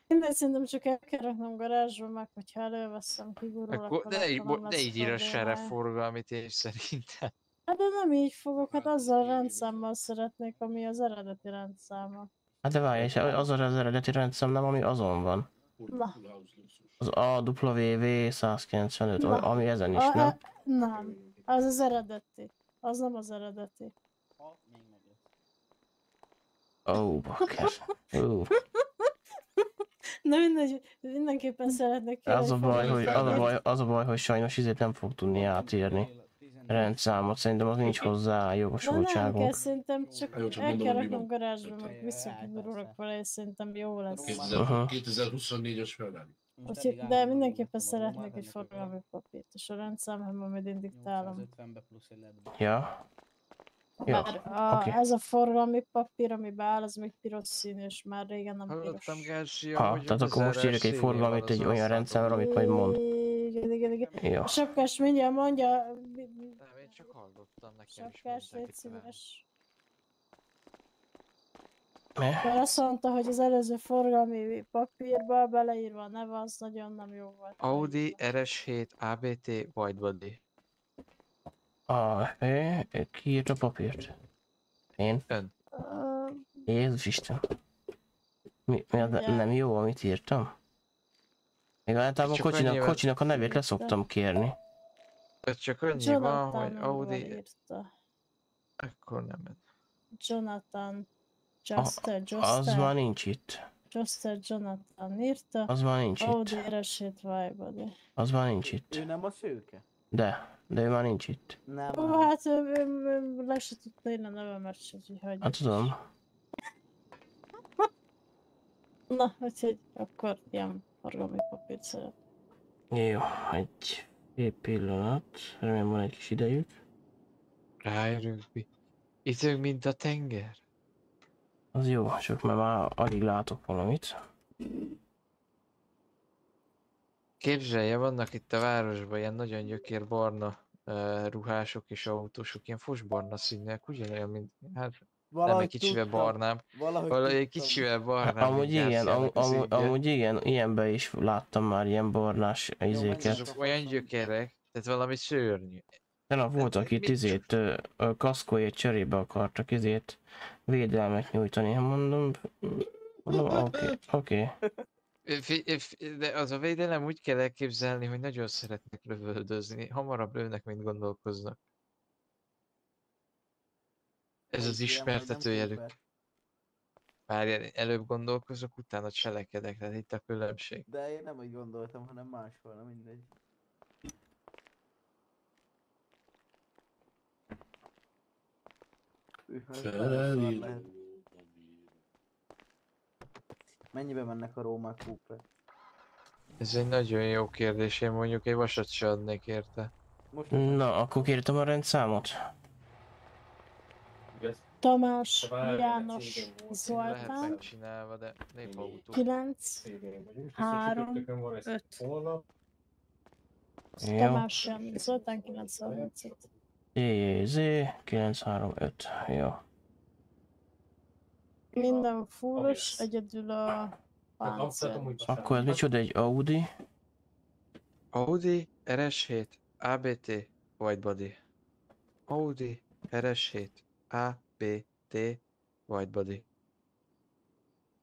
Mindegy, szerintem csak el kell raknom garázsba, meg hogyha előveszem, kigurul, Akkor akkor ne, így, ne így ír a seref problémája. forgalmit és szerintem. Hát de nem így fogok, hát azzal a rendszámmal szeretnék, ami az eredeti rendszáma. Hát de várj, és az az eredeti rendszám nem, ami azon van. Na. Az AWV 195, Na. ami ezen is, A- nem? e- Nem, az az eredeti. Az nem az eredeti. Ó, bakker. Ó, Na mindegy, mindenképpen szeretnék kérni az a baj, hogy, az a baj, az a baj, hogy sajnos izét nem fog tudni átírni. Rendszámot, szerintem az nincs hozzá De nem kell, jogosultságunk. szerintem csak Jó, csak el kell raknom garázsba, meg visszakigurulok vele, és szerintem jó lesz. 2000 Aha. 2024-es Ferrari. Úgyhogy, de mindenképpen szeretnék egy forgalmi papírt, és a rendszámban majd én diktálom. 50 plusz ledbe. Ja. Jó, a, oké. ez a forgalmi papír, ami beáll, az még piros színű, és már régen nem piros. Hallottam Gársi, Ha, hogy tehát akkor most írjuk egy forgalmit egy olyan rendszámra, amit majd mond. Igen, igen, igen. Jó. A sapkás mindjárt mondja, Nem, én csak hallottam, nekem is sapkás, légy szíves. Mi? Mert azt mondta, hogy az előző forgalmi papírba beleírva a neve, az nagyon nem jó volt. Audi RS7 ABT Widebody. A, ő, ki írt a papírt? Én? Ön. Ö, Jézus Isten. Mi, mi az, Ja. nem jó, amit írtam? Még általában Csak kocsinak, annyival- kocsinak a nevét leszoktam kérni. Öt csak annyi van, hogy Jonathan Audi, írta. akkor nem. Jonathan. A, Juster, az Juster. már nincs itt. Juster Jonathan írta. Az már nincs Audi itt. R7 Widebody. Az már nincs itt. Ő nem a szőke? De, de ő már nincs itt. Nem. Ó, hát ő, ő, ő, le se tudta írni a nevemet se, úgyhogy. Hát tudom. Na, úgyhogy akkor ilyen forgalmi papírt szeret. Jó, egy fél pillanat. Remélem van egy kis idejük. Rájövünk mi. Itt mint a tenger. Az jó, csak már, már alig látok valamit. Képzelje, vannak itt a városban ilyen nagyon gyökér barna uh, ruhások és autósok, ilyen fosbarna színek, ugyanolyan, mint, hát nem Valahogy egy kicsivel tudtam. barnám, Valahogy valahogy egy kicsivel barnám, Amúgy mint igen, Garciának amúgy, amúgy, amúgy igen, ilyenben is láttam már ilyen barnás izéket. Azok olyan gyökerek, tehát valami szörnyű. Tegnap voltak itt izét, kaszkóért cserébe akartak izét, védelmet nyújtani, hát mondom, mondom, oké, oké. De az a védelem úgy kell elképzelni, hogy nagyon szeretnek lövöldözni. Hamarabb lőnek, mint gondolkoznak. Ez az ismertető jelük. Várjál, előbb gondolkozok, utána cselekedek, tehát itt a különbség. De én nem úgy gondoltam, hanem máshol, mindegy. Hű, ez Ferrari. Mennyibe mennek a Roma Cooper? Ez egy nagyon jó kérdés, én mondjuk egy vasat se adnék érte. Most Na, akkor kértem a rendszámot. Tamás, János, Zoltán, megcsinálva, de népautó. 9, Három, öt. Jó. Tamás, János, Zoltán 935. JJZ 935, jó. Minden fullos, egyedül a páncél. Akkor ez micsoda egy Audi? Audi RS7 ABT Widebody. Audi RS7 ABT Widebody.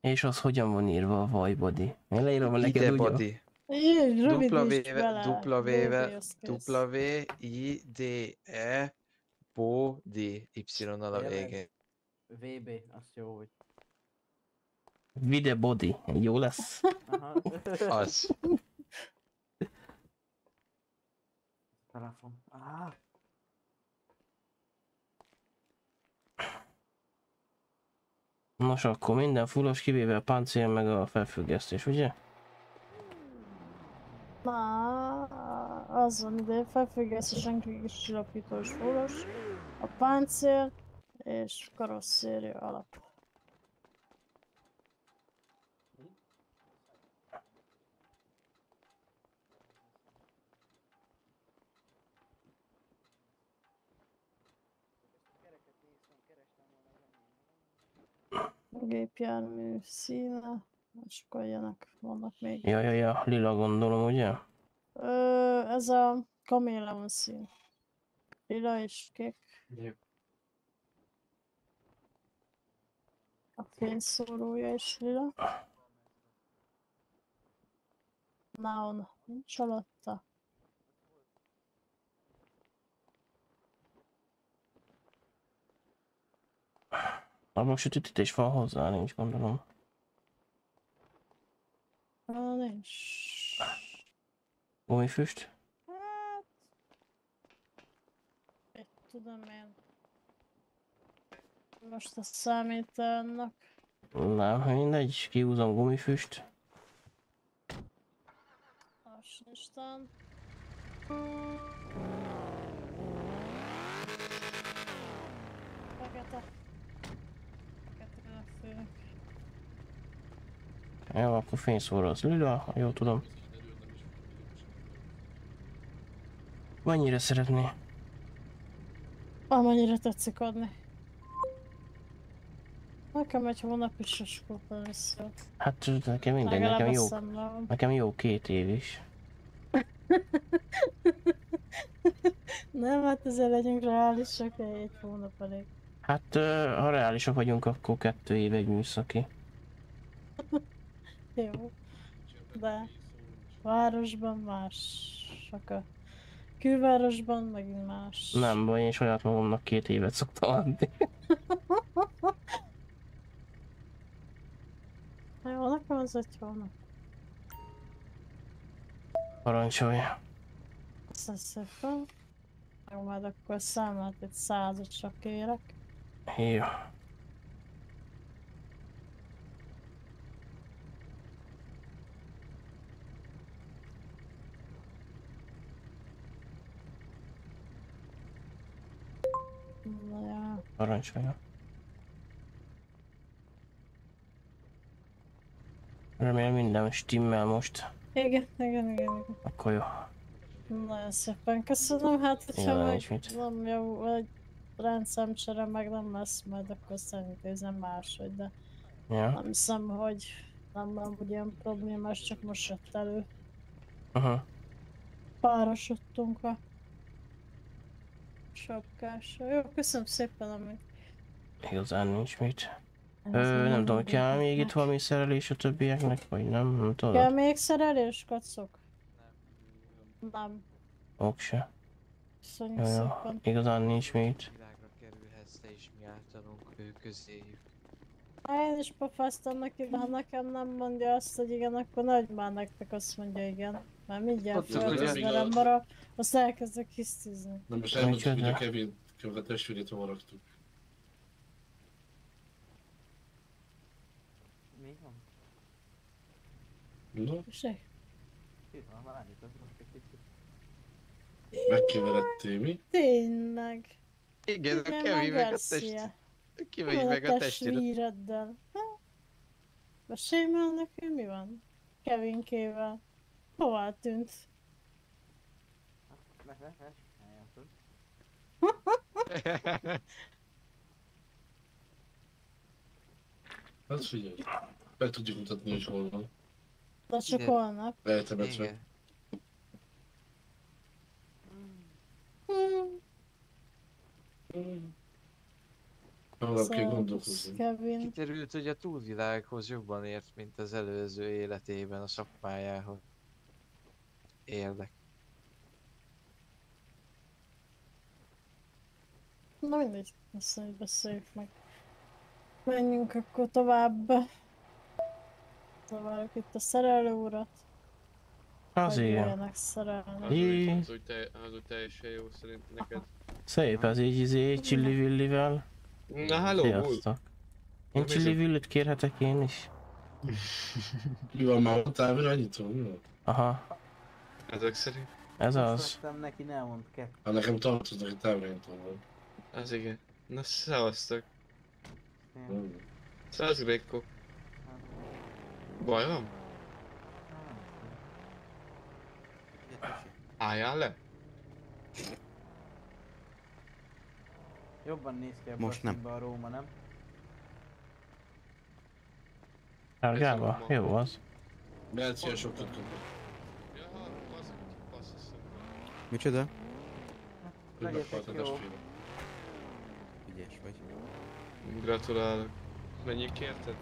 És az hogyan van írva a Vajbody? Én leírom a neked Ide body. Dupla bele. dupla V-vel, VB, az kész. dupla V, I, D, E, Bo, D, Y-nal a végén. VB, azt jó, hogy... Vide Body. Jó lesz? Aha. Az. Telefon. Ah, Nos, akkor minden fullos, kivéve a páncél meg a felfüggesztés, ugye? Na, az van ide, felfüggesztésen kis csillapítós fullos, a páncél és karosszéria alap. Gépjármű színe. És akkor ilyenek vannak még. Ja, ja, ja, lila gondolom, ugye? Ö, ez a kaméleon szín. Lila és kék. Jó. A fényszórója is lila. Neon nincs alatta. Abban sütítés van hozzá, nincs gondolom. Ah, nincs. Gumifüst? Hát... Mit tudom én. Most ezt számít annak. Nem, mindegy, kihúzom gumifüst. Most Isten. Jó, akkor fényszóró az lila, ha jól tudom. Mennyire szeretné? Amennyire tetszik adni. Nekem egy hónap is a skópa lesz jó. Hát nekem mindegy, Legalább nekem jó, szemlem. nekem jó két év is. Nem, hát ezzel legyünk reálisak, egy hónap elég. Hát ha reálisak vagyunk, akkor kettő év egy műszaki. Jó. De városban más. Csak a külvárosban megint más. Nem baj, én saját magamnak két évet szoktam adni. Jó, nekem az egy hónap. Parancsolj. Köszönöm szépen. Jó, majd akkor számlát egy százat csak kérek. Jó. Na ja. Parancsolja. Remélem minden stimmel most. Igen, igen, igen, igen. Akkor jó. Nagyon szépen köszönöm, hát hogyha meg mit. nem jó, vagy rendszámcsere meg nem lesz, majd akkor szerintem máshogy, de Ja. nem hiszem, hogy nem van ilyen problémás, csak most jött elő. Aha. Párosodtunk a sapkásra. Jó, köszönöm szépen, amit Igazán nincs mit. Ö, nem nem tudom, kell még itt valami szerelés a többieknek, vagy nem? Nem kell tudod? még szerelés, kacok? Nem. Ok se. Jó, jó. Igazán nincs mit. Világra kerülhetsz te is mi általunk ő közéjük. Ha én is pofáztam neki, de ha nekem nem mondja azt, hogy igen, akkor nagy már nektek azt mondja igen. Mert mindjárt még velem a- marad, azt elkezdek hisztizni. Na most elmondtuk, hogy a? Kevin, testvérét hova raktuk. Mi van? Már egy kicsit. megkeveredtél mi? Tényleg. Igen, a Igen, Kevin meg a test... Van meg a testvéred. testvéreddel? Mesélj már nekünk, mi van? Kevinkével. Hová tűnt? Ne, ne, ne, eljátszod. Hát figyelj, meg tudjuk mutatni, hogy hol van. De csak Igen. holnap. Eltemetve. Igen. Hmm. Holnap kell Szervusz, gondolkozni. Kevin. Kiderült, hogy a túlvilághoz jobban ért, mint az előző életében a szakmájához. Érdek. Na mindegy, mondjuk beszéljük meg. Menjünk akkor tovább. Zavárok itt a szerelő urat. Az szerelni. Az úgy, az, úgy te, az úgy teljesen jó szerint neked. Szép ez így izé, Chili Villivel. Na halló, új. Sziasztok. Én Nem Chili hiszem. Villit kérhetek én is? Van már a távirányító? Mi van? Aha, Ezek szerint. ez az. vettem neki neont kettőt. Hát nekem tartoznak egy távirányító van. Az igen. Na szevasztok. Mm. Szevasz Grékko. Baj van? Álljál le? Jobban néz ki a Most nem. a Róma, nem? Sárgába? Jó az. Belcia sokat tudok. Micsoda? A testvére. Ügyes vagy. Gratulálok. Mennyi kérted?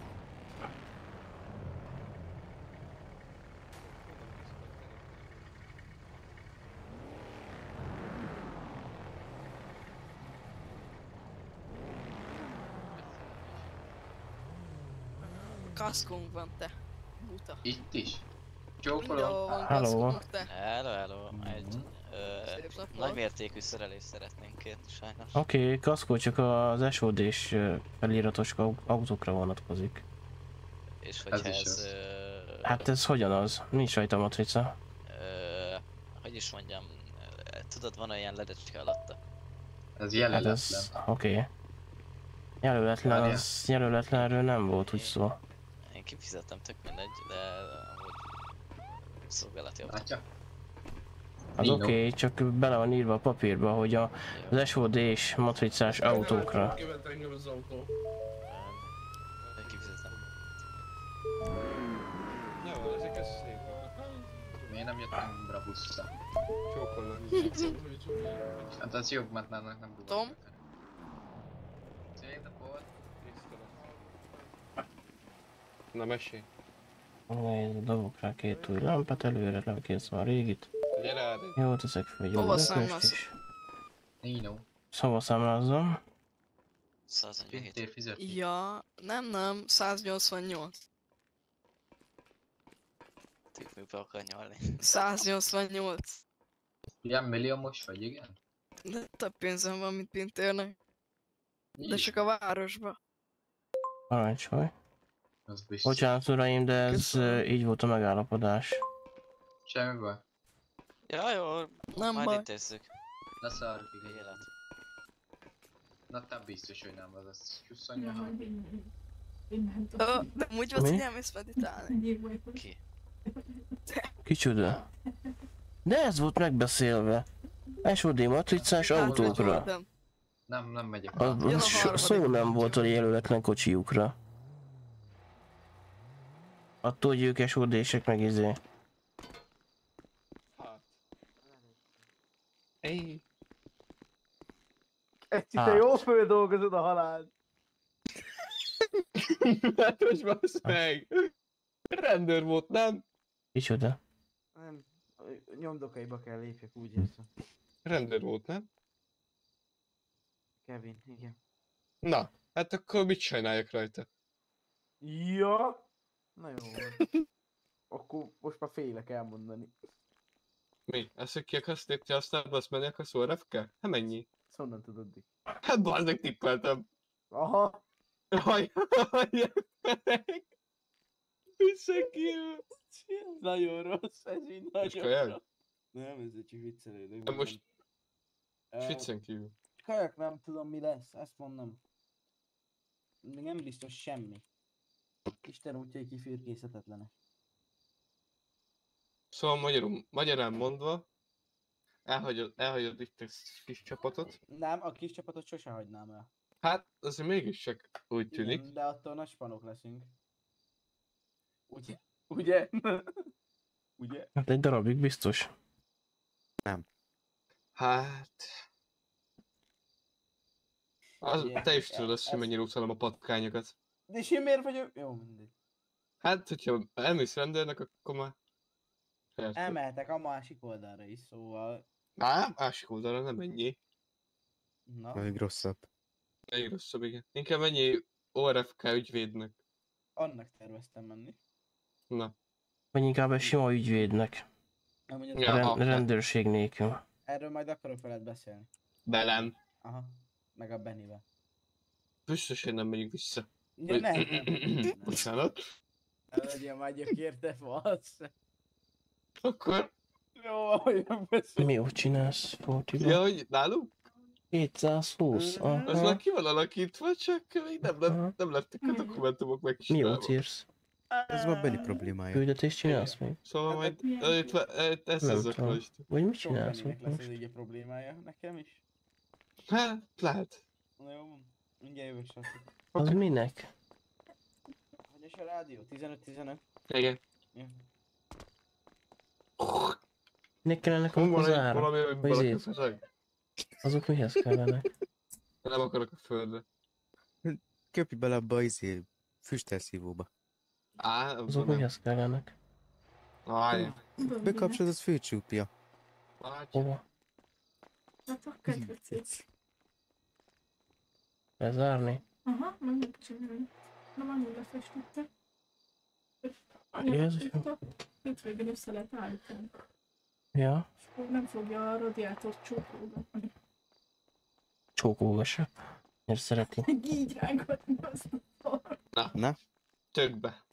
Kaszkunk van, te. Buta. Itt is? Csókolom. Hello. Hello, hello. Egy napot. Nagymértékű szerelést szeretnénk kérni, sajnos. Oké, okay, kaszkó csak az SOD és feliratos au- autókra vonatkozik. És hogyha ez, az. ö, Hát ez hogyan az? Nincs rajta matrica. ö, hogy is mondjam, tudod, van olyan ledecske alatta. Ez Hát ez, oké. Okay. Jelöletlen, Várjál. az jelöletlenről nem volt úgy szó. Én kifizettem, tök mindegy, de amúgy szolgálati autó. Látja? Az oké, okay, csak bele van írva a papírba, hogy a, az SOD és matricás autókra. Miért nem jöttem Brabuszra? Csókolnak. Hát az jobb, mert már nem nem Tom? Na mesélj. Nézd, dobok rá két új lámpát előre, lekészem a régit. Jó, teszek fel egy Hova számlasz? is. Nino. Szóval számlázzam. 147. Pintér fizet. Ja, nem, nem, 188. Tűk még be akar nyalni. 188. Ilyen milliómos vagy, igen? De több pénzem van, mint Pintérnek. De csak a városba. Parancsolj. Az biztos. Bocsánat uraim, de ez Köszönöm. így volt a megállapodás. Semmi baj. Ja, jó, Nem majd baj. intézzük. Ne szarjuk, igen. Élet. Na te biztos, hogy nem az, az csusszonja, ha... Ö, de úgy volt, hogy elmész meditálni. Ki? Kicsoda? De ez volt megbeszélve. SOD matricás autókra. Nem, nem megyek. A, a a, szó nem volt a jelöletlen kocsiukra. Attól, hogy ők SOD-sek meg izé. Ej. Egy te Hát. jó földolgozod a halált. Hát most bassz meg. Rendőr volt, nem? Kicsoda? Nem, nyomdokaiba kell lépjek, úgy érzem. Rendőr volt, nem? Kevin, igen. Na, hát akkor mit csináljak rajta? Ja? Na jó. Akkor most már félek elmondani. Mi? Ezt, hogy ki akarsz lépni, aztán azt menni akarsz ORFK? Hát mennyi? Honnan tudod, Dick? Hát bazd meg tippeltem. Aha. Haj, haj, Visszakívül. Nagyon rossz, ez így nagyon kajak? rossz. Nem, ez csak viccelődök. De most Ö, viccen kívül. Kajak nem tudom mi lesz, ezt mondom. Még nem biztos semmi. Isten útjai kifürkészhetetlenek. Szóval magyarul, magyarán mondva, elhagyod, elhagyod itt a kis csapatot. Nem, a kis csapatot sose hagynám el. Hát, azért mégiscsak úgy tűnik. Igen, de attól nagy spanok leszünk. Ugye? Ugye? Ugye? Hát egy darabig biztos. Hát... Az, Ugye, te is tudod azt, hogy mennyire utálom a patkányokat. De és én miért vagyok? Jó, mindegy. Hát, hogyha elmész rendőrnek, akkor már... Persze. Elmehetek a másik oldalra is, szóval... Á, másik oldalra nem ennyi. Na, Még rosszabb. Még rosszabb, igen. Inkább ennyi ORFK ügyvédnek. annak terveztem menni. Na. Vagy inkább egy sima ügyvédnek. Nem, Ja, Ren- a- rendőrség nélkül. Erről majd akarok veled beszélni. Velem. Aha. Meg a Bennivel. Biztos, hogy nem megyünk vissza. Ja, nem, nem, nem, nem. Bocsánat. Ne legyél már gyökérte, fasz. Akkor... Jó, hogy beszél. Mi úgy csinálsz, Fortiba? Ja, hogy nálunk? 220, Az már aha. ki van alakítva, csak még nem, lett, nem lettek a dokumentumok Mi megcsinálva. úgy írsz? Ez már Benni problémája. Küldetést csinálsz még? Szóval majd itt, eh, ez ezek tudom. most. Vagy mit csinálsz még lesz most? ez így a problémája. Nekem is. Hát, lehet. Na jó, van. mindjárt jövök, srácok. Az minek? Hogy a rádió? 15-15? Igen. Ja. Minek kellene Hol van egy zára? valami, hogy? Azok mihez kellenek? Nem akarok a földre. Köpi bele abba a izé, füstelszívóba. Á, Azok nem. mihez kellenek? Várj. Bekapcsolod, az főcsúpja. Várj. Hova? Hát a kedvencét. Lezárni? Aha, meg megcsinálni. Na már úgy lefestette. Jézusom. Hétvégén össze lehet állítani. Ja, És akkor nem fogja a radiátort csókolgatni. csókolgassa. Miért szereti? Így rángatni azt a. Na. Na? Tökbe.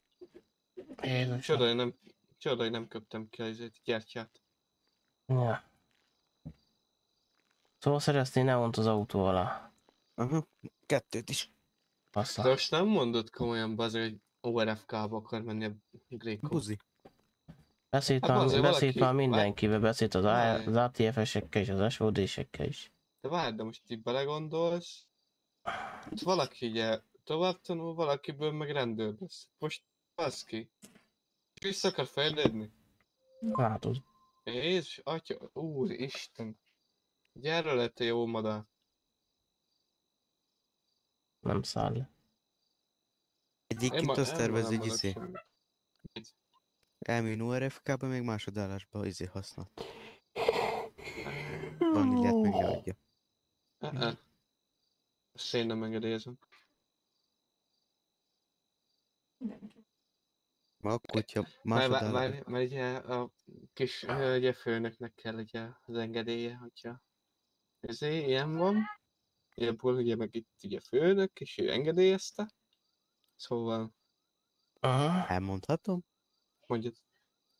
Jézusom. Csoda, hogy nem, csoda, hogy nem köptem ki izét, gyertyát. Ja. Szóval szereztél neont az autó alá. Aha, kettőt is. De Bassza. most nem mondod komolyan, bazd, hogy ORFK-ba akar menni a Gréko. Buzi. Beszélt, Hát már, azért beszélt valaki- már mindenkivel, beszélt az. A- az ATF-esekkel és az SOD-sekkel is. De várj, de most így belegondolsz, itt valaki ugye tovább tanul, valakiből meg rendőr lesz. Most baszki. És vissza akar fejlődni. Látod. Jézus, atya, úr, Isten. Gyere le, te jó madár. Nem száll le. Egyébként azt én ma tervez, nem hogy izé. Elműn ORFK-ba, még másodállásba izé használ. Vaníliát meg leadja. Azt én nem engedélyezem. Ma akkor, hogyha Mert, mert, mert, ugye a kis hölgye főnöknek kell ugye az engedélye, hogyha ezért ilyen van. Ilyenkor ugye meg itt ugye főnök, és ő engedélyezte. Szóval, Aha. Elmondhatom? Mondjad.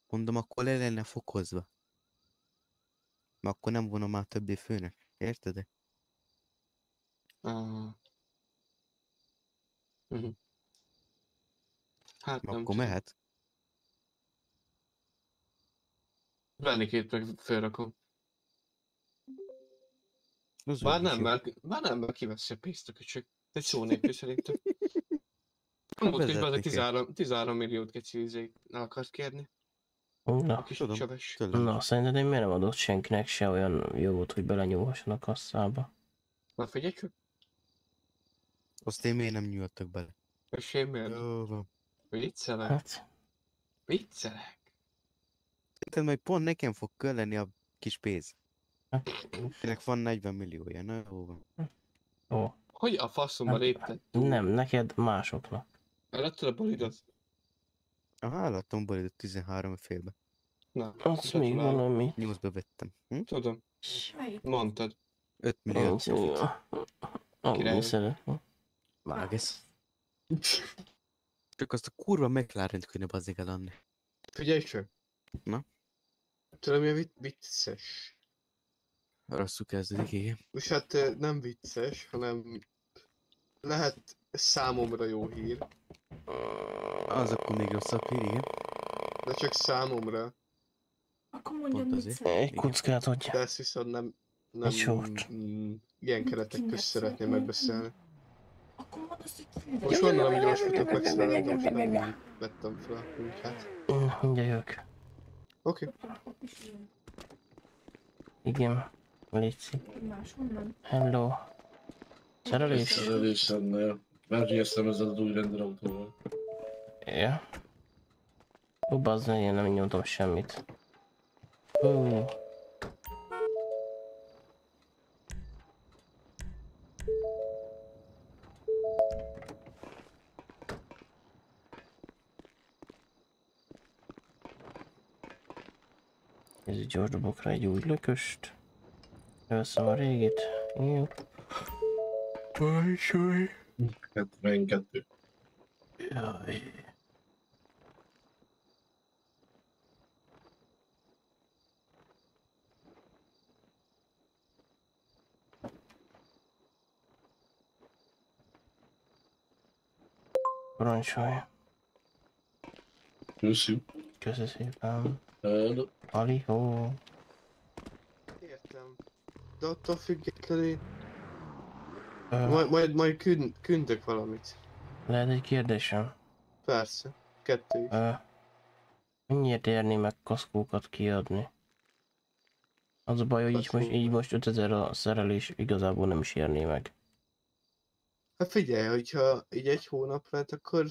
Mondom, akkor le lenne fokozva. Mert akkor nem vonom már többé főnek. Érted? Uh, uh Hát nem Akkor tudom. mehet. Bennikét meg felrakom. Az Már úgyis nem, mert, már nem, mert kiveszi a pénzt a köcsög. Egy szó nélkül szerintem. Múlt közben az egy 13, 13 milliót kecilizék el akart kérni. Na, A kis tudom. csöves. na, szerinted én miért nem adott senkinek se olyan jogot, hogy belenyúlhasson a kasszába? Na figyelj csak, Azt én miért nem nyúltak bele? és én miért? Jó van. Viccelek? Hát, Viccelek? Szerintem majd pont nekem fog kelleni a kis pénz. hát, Ennek van 40 milliója, na jó van. ó. Hogy a faszomba lépted? Nem, neked másoknak. Eletted a bolidot? Aha, állottam bolidot 13 félbe. Na, Azt még gratulálok. valami. 8-ba vettem. Hm? Tudom. Mondtad. 5 millió Király. Vág ez. Csak azt a kurva McLaren-t kéne bazzig eladni. Figyelj csak. Na? Tudom, mi vicces. Rosszul kezdődik, igen. És hát eh, nem vicces, hanem lehet számomra jó hír, Az akkor még rosszabb hír, igen. de csak számomra. Akkor mondjad, Pont mit. Egy kuckát, hogy De ezt viszont nem, nem Egy sort. mm, ilyen keretek közt szeretném megbeszélni. Akkor mondd azt, hogy Most mondanám, hogy most futok megszállni, de most nem vettem fel a kutyát. Mm, Mindjárt jövök. Oké. Igen. Léci. Máshonnan. Hello. Szerelés? Szerelés lenne. Megriesztem ezzel az új rendelautóval. Ja. Ó, bazd meg, én nem nyomtam semmit. Hú. Ez egy gyors dobok rá egy új lököst. Először a régit. Jó. Ajsaj. 72. Jaj. Parancsolj. Köszi. Köszi szépen. Hello. Ali, hó. Értem. De attól függetlenül majd, majd, majd küld, küldök valamit. Lehet egy kérdésem? Persze, kettő is. Ö, Mennyiért érni meg kaszkókat kiadni? Az a baj, hogy így most, így most 5000 a szerelés igazából nem is érné meg. Hát figyelj, hogyha így egy hónapra, hát akkor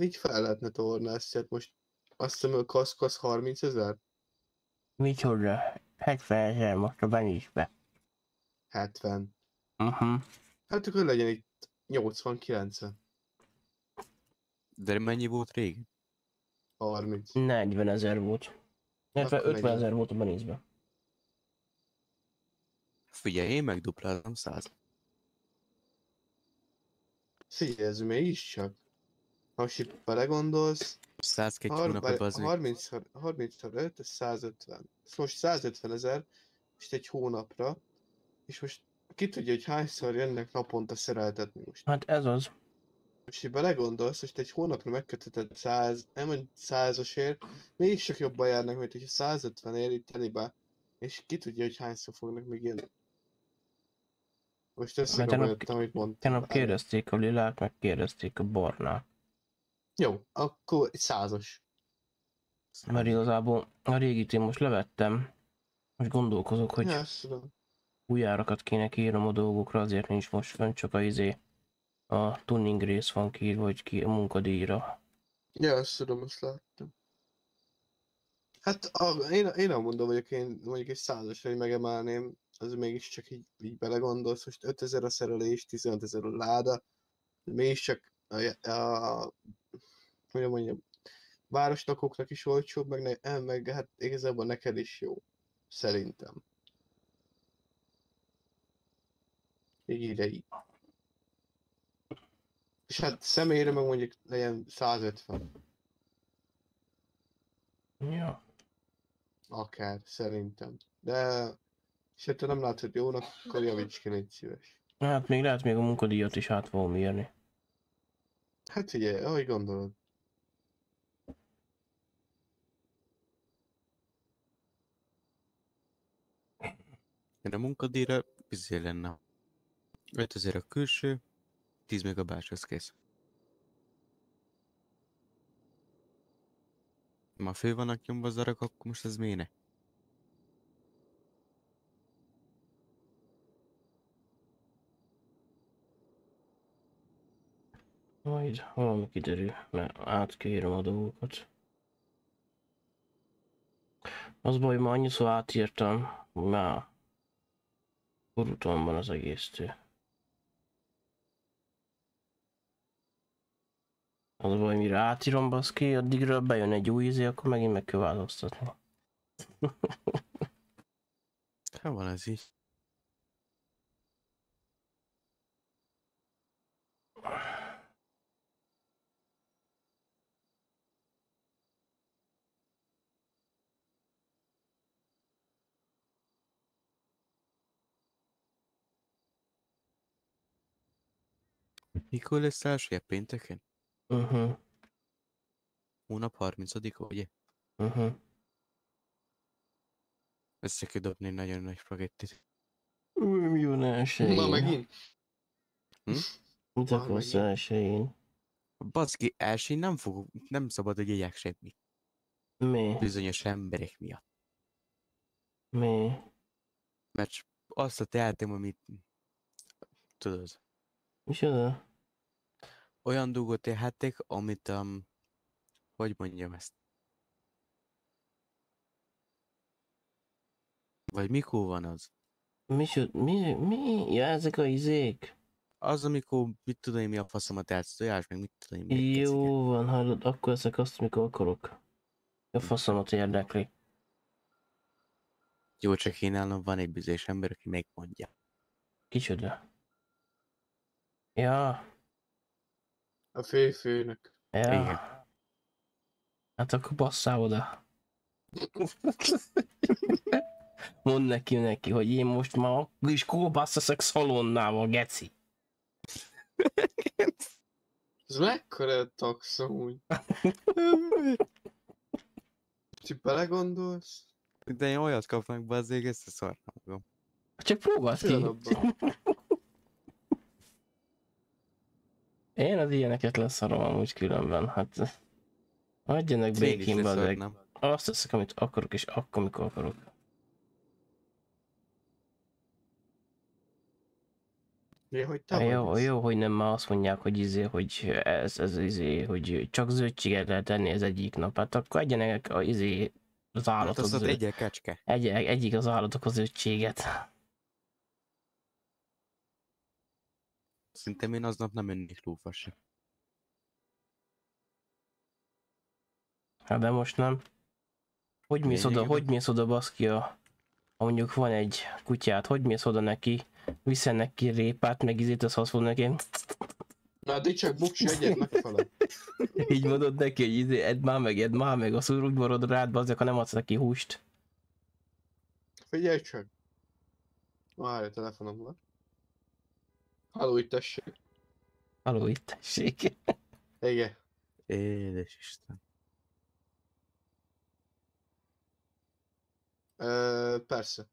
így fel lehetne tornászni, hát most azt hiszem, a kaszk az 30 ezer? Micsoda? 70 ezer most a benisbe. 70. Uh-huh. Hát akkor legyen itt 80-90. De mennyi volt régen? 30. 40 ezer volt. Illetve Akkor 50 legyen. ezer volt a benézbe. Figyelj, én megduplázom száz. Figyelj, ez mégiscsak. Ha most itt belegondolsz, 100 két har- hónapot bele- az még. 30 30 5, ez 150. Ez most 150 ezer, most egy hónapra, és most ki tudja, hogy hányszor jönnek naponta szereltetni most. Hát ez az. Most így belegondolsz, hogy te egy hónapra megkötötted 100, nem hogy 100-osért, mégis csak jobban járnak, mint hogyha 150 ér itt telibe, és ki tudja, hogy hányszor fognak még jönni. Most összegabolyodtam, amit mondtam. tegnap kérdezték a lilát, meg kérdezték a barnát. Jó, akkor egy százas. Mert igazából a régit én most levettem. Most gondolkozok, hogy Ja. Új árakat kéne kiírnom a dolgokra, azért nincs most fönn, csak a izé a tuning rész van kiírva, hogy ki a munkadíjra. Ja, ezt tudom, azt láttam. Hát a, én, én nem mondom, hogy én mondjuk egy százasra, hogy megemelném, az mégiscsak így, így belegondolsz, most 5000 a szerelés, 15 ezer a láda, mégiscsak a, a, hogy mondjam, városlakóknak is olcsóbb, meg, ne, eh, meg hát igazából neked is jó. Szerintem. Idei. És hát személyre meg mondjuk legyen 150. Ja. Akár, szerintem. De és ha te nem látod jónak, akkor javíts ki, légy szíves. Hát még lehet még a munkadíjat is át fogom írni. Hát ugye, ahogy gondolod. Én a munkadíjra bizé lenne. 5000 a külső, 10 meg a az kész. Ma fő vannak nyomva az arak, akkor most ez miért ne? Majd valami kiderül, mert átkiírom a dolgokat. Az baj, ma annyiszor átírtam, már boruton van az egésztől. Az baj, mire átírom baszki, addigra bejön egy új izé, akkor megint meg kell változtatni. Hát van ez így. Mikor lesz első pénteken? Uh-huh. Hónap 30-a, ugye? Uh-huh. Össze kell dobni egy nagyon nagy spagettit. Új, mi van elsőjén? Ma megint? Hm? Mit Ma akarsz megint? elsőjén? Baszki, első nem fog, nem szabad, hogy jegyek semmit. Mi? Bizonyos emberek miatt. Mi? Mert azt a tehetem, amit... Tudod, Micsoda? Olyan dolgot tehettek, amit, um, hogy mondjam ezt? Vagy mikor van az? Micsoda? Mi? Mi? Ja, ezek a izék? Az, amikor, mit tudom én, mi a faszomat elsz tojás, meg mit tudom én, mi Jó van, hallod, akkor ezek azt, amikor akarok. A faszomat érdekli. Jó, csak én nálam van egy bizonyos ember, aki megmondja. Kicsoda? Ja, A főfőnök. ja. Igen. Hát akkor basszál oda. Mondd neki neki, hogy én most már akkor is kóbász leszek szalonnával, geci. Ez mekkora tax amúgy? Ti belegondolsz? De én olyat kapnak be, azért összeszarnám magam. Csak próbáld ki. Figyelj abba. Én az ilyeneket leszarom amúgy különben, hát... Is békén leszarnám. Azt teszek, amit akarok, és akkor, amikor akarok. Hogy te Jó, jó, hogy nem már azt mondják, hogy izé, hogy ez, ez izé, hogy csak zöldséget lehet tenni az egyik nap. Hát akkor egyenek a izé az Hát állatok. azt ott zöld- egyel kecske. Egy, egyik az állatok az zöldséget. Szerintem én aznap nem ennék lófasra. Hát de most nem. Hogy mész oda, hogy mész oda baszki a... Ha mondjuk van egy kutyát, hogy mész oda neki, viszel neki répát, meg izét, azt azt mondod neki, Na, addig csak buksi egyet megfele. így mondod neki, hogy izé, edd már meg, edd már meg, azt úgy marad rád, bazdek, ha nem adsz neki húst. Figyelj csak. Várj a telefonomra. Halló, itt tessék. Itt tessék. Igen. Édes Isten. Ö, persze.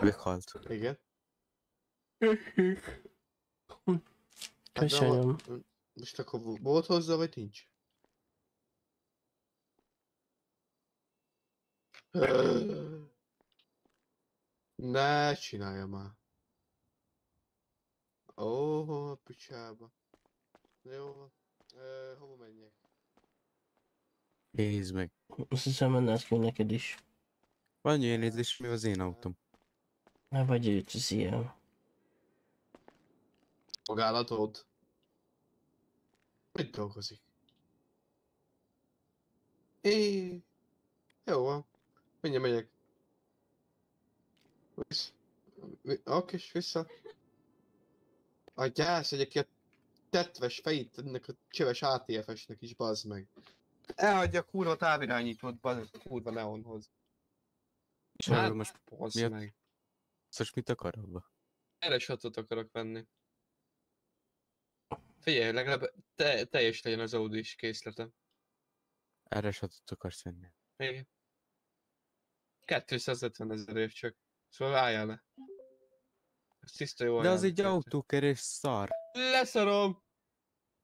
Meghalt. Igen. Hát, de Köszönöm. hol- Most akkor vo- volt hozzá, vagy nincs? Ne csinálja már. Ó, picsába. Jó. Ö, hova menjek? Nézd meg. Azt hiszem, menned kell neked is. Van ilyen nézés, mi az én autóm. Ne vagy őt, az ilyen. Szolgálatod? Mit dolgozik? É, jó van. Mindjárt megyek. Visz... vi- Oké, és vissza. A gyász, egy aki a tetves fejét ennek a csöves ATF-esnek is, bazd meg. Elhagyja a kurva távirányítót, bazd meg, kurva neonhoz. És Hát, erről most bazd mi a... meg. Szóval mit akar abba? Erre satot akarok venni. Figyelj, legalább te, teljes legyen az Audi is készletem. Erre satot akarsz venni. Igen. 250 ezer év csak. Szóval álljál le. Tiszta jó De az egy autókeres szar. Leszarom!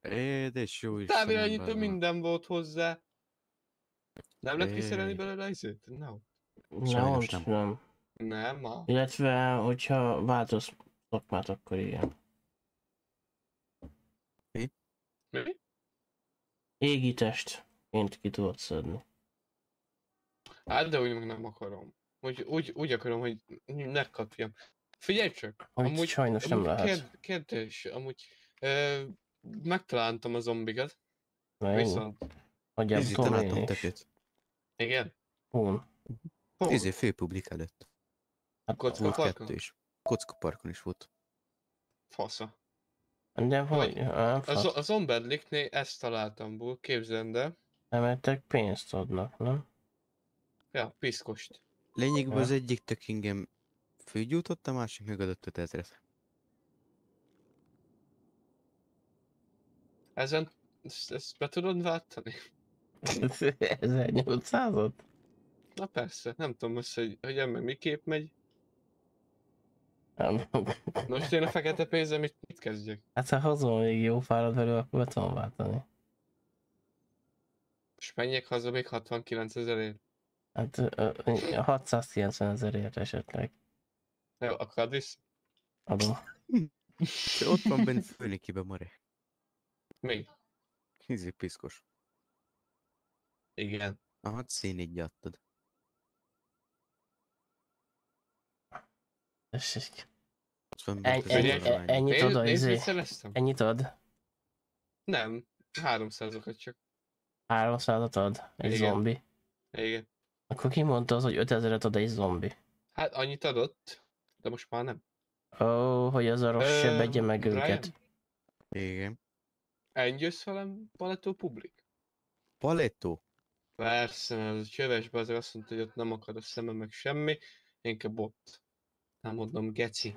Édes jó Istenem. Távirányító minden volt hozzá. Nem lehet kiszerelni belőle izét? No. Sajnos nem. nem. Nem, ma. Illetve, hogyha változtok már, akkor igen. Mi? Mi? Égitest. Ként ki tudod szedni. Hát de úgy meg nem akarom. Úgy, úgy, úgy akarom, hogy ne kapjam. Figyelj csak! Hogy sajnos nem lehet. Kérd, kérdés, amúgy ö, megtaláltam a zombikat. Na? Viszont... Nagyjából tudom én találtam is. Igen? Hol? Hol? Izé, főpublik előtt. Hát, Kocka parkon? is. Kocka parkon is volt. Fasza. De hogy? A, a Zombedliknél ezt találtam ból, képzeld el. Emeltek pénzt adnak, nem? Ja, piszkost. Lényegben Ja. az egyik tök ingem fölgyújtott, a másik megadott 5000-et. Ezen, ezt, ezt be tudod váltani? 1800-ot? Na persze, nem tudom most, hogy, hogy ember miképp megy. Nem. Most én a fekete pénzzel mit, mit kezdjek? Hát ha hozom még jó fárad velő, akkor be tudom váltani. Most menjek haza még 69 ezerért? Hát ö, ö, 690 ezerért esetleg. Jó, akkor add vissza. Adom. Ott van bent főnikibe, Mare. Mi? Izé, piszkos. Igen. Aha, szénét adtad. Tessék. Ott van Ennyi, bent ennyi, igazolvány. ennyit Nézd- ad, izé. Ennyit ad? Nem, 300-okat csak. 300-at ad egy Igen. zombi. Igen. Akkor ki mondta az, hogy 5000-et ad egy zombi? Hát annyit adott, de most már nem. Ó, hogy az a rossz Ö, se begye meg őket. Igen. Eljössz velem Paletto Public? Paletto? Persze, mert az a csöves az azt mondta, hogy ott nem akar a szemem meg semmi, inkább ott. Nem mondom, geci.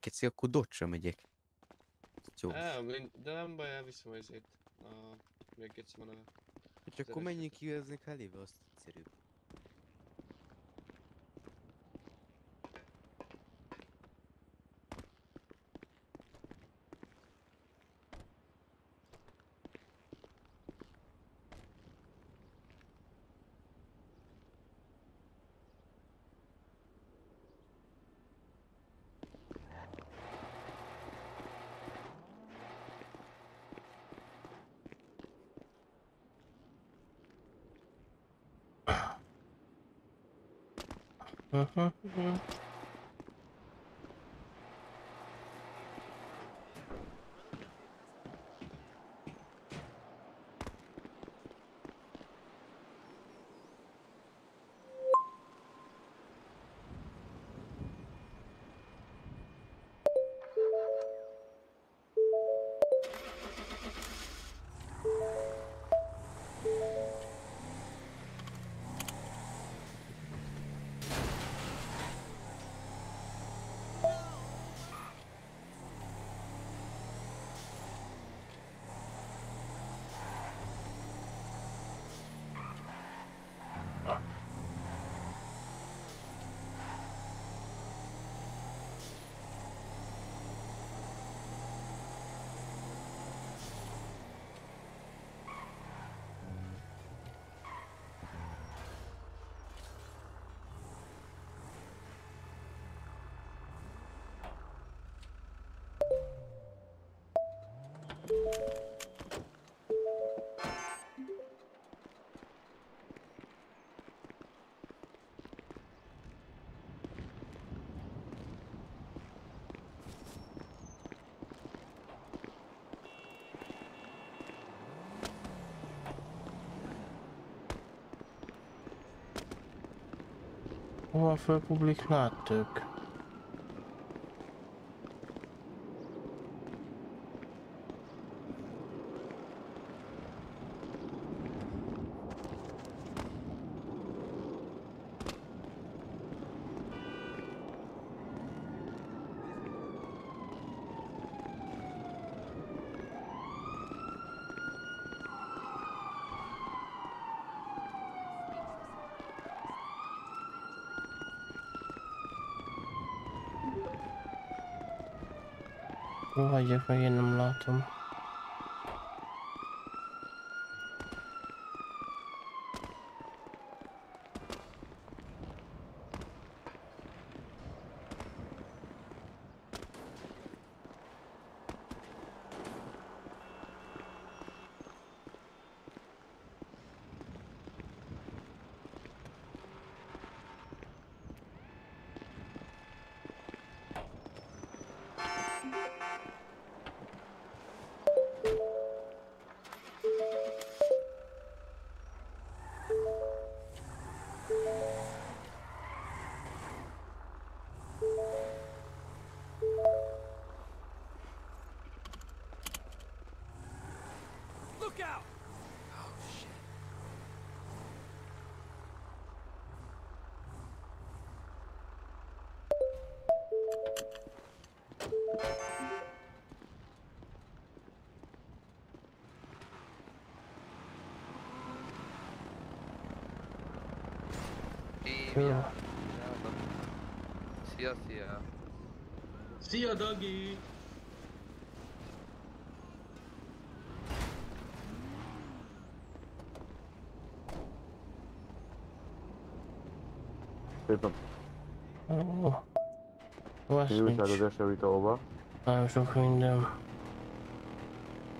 Keci, akkor docsra megyek. Jó. De nem baj, elviszem ezért. A... Még geci van a... Hogy akkor menjünk kivezni elébe, azt egyszerűbb. Uh-huh. Mm -hmm. Hol fölpublikáltuk? Hol hagyják meg, én nem Jó. Szia, szia. Szia, Dagi! Szépen. Újság nincs. az esevitóba? Nagyon sok minden.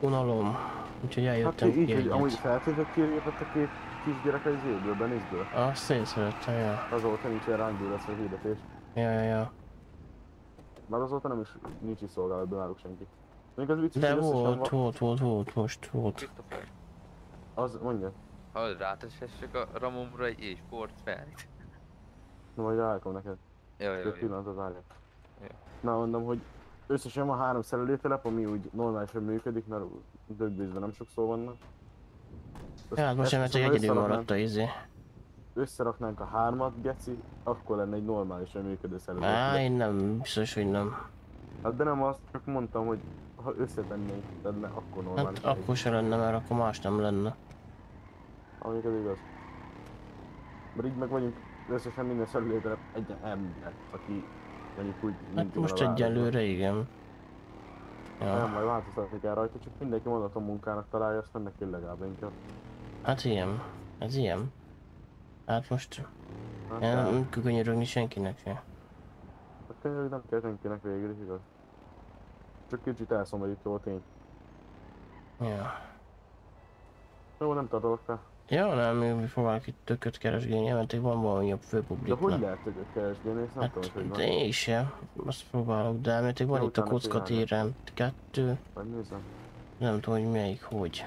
Unalom. Úgyhogy eljöttem Hát így, ki amúgy egyet. feltűnt, kilépett a két kisgyerek az izéből, benézből. Azt észrevettem, ja. Azóta nincs ilyen rángbőresz a hirdetés. Ja, ja, ja. Már azóta nem is nincs is szolgálatban náluk senki. Még az vicces, De hogy volt, volt, volt, volt, most volt. Az, mondja. hallod, rátessek a Ramomra egy e-sport felit. Na majd rákom neked. Jó, jó, Egy jó. pillanatot várjál. Na mondom, hogy összesen van három szerelőtelep, ami úgy normálisan működik, mert dögbészben nem sok szó vannak. Hát nem csak viszont, ha egyedül maradt a izé. Összeraknánk a hármat, geci, akkor lenne egy normálisan működő Á, szerelőtelep. én nem, biztos, hogy nem. Hát de nem azt, csak mondtam, hogy ha összetennénk, lenne akkor Hát normális. akkor se lenne, mert akkor más nem lenne. Amíg az igaz. Mert így meg vagyunk összesen minden szerelőtelep egy ember, aki mondjuk úgy... Hát most egyelőre igen. Nem, Ja. majd változtatni kell rajta, csak mindenki mondatom munkának találja, azt neki legalább inkább. Hát ilyen. Ez ilyen. Hát most... Hát Én nem, kell. könyörögni senkinek se. Hát könyörög nem kell senkinek végül is igaz. Csak kicsit elszomorító a tény. Ja. Jó, nem tartolok fel. Ja, nem, mi, próbálok itt tököt keresgélni, mert itt van valami jobb De főpublik. hogy lehet tököt keresgélni, ezt nem tudom, hogy van. De én sem, azt próbálok, de mert van itt a kockatéren kettő, Vagy nézem. nem tudom, hogy melyik hogy.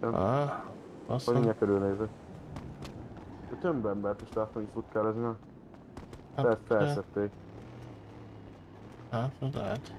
Nincsen. Ah, A basszom. lényeg körülnézek. Több embert is láttam, hogy futkározni. Hát, Fel, de- felszedték. Hát, lehet.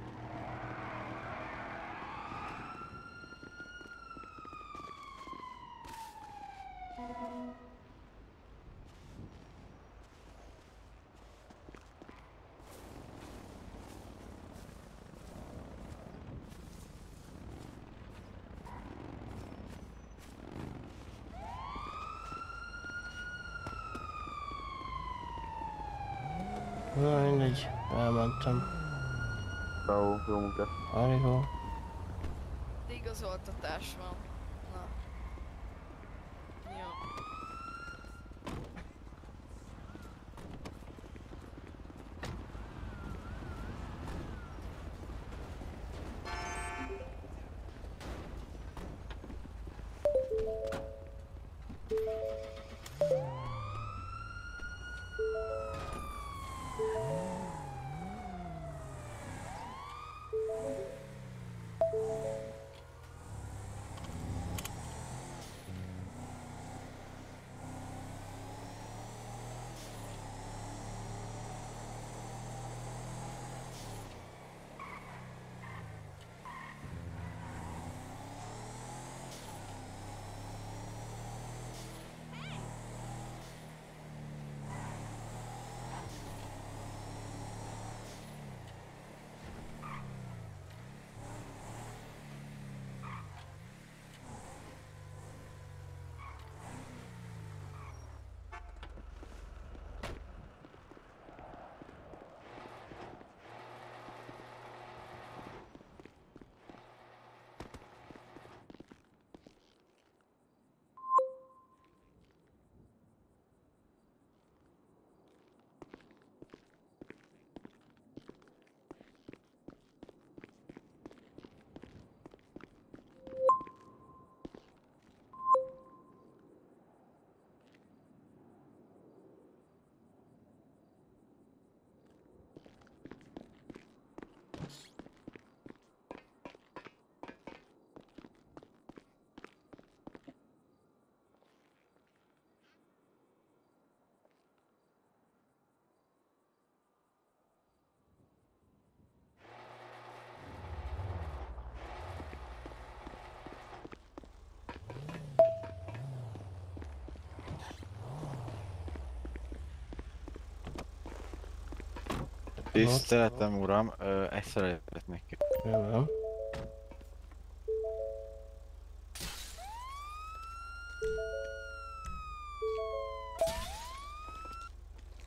Tiszteletem uram, ö, egy szeretnék ki. Jövő.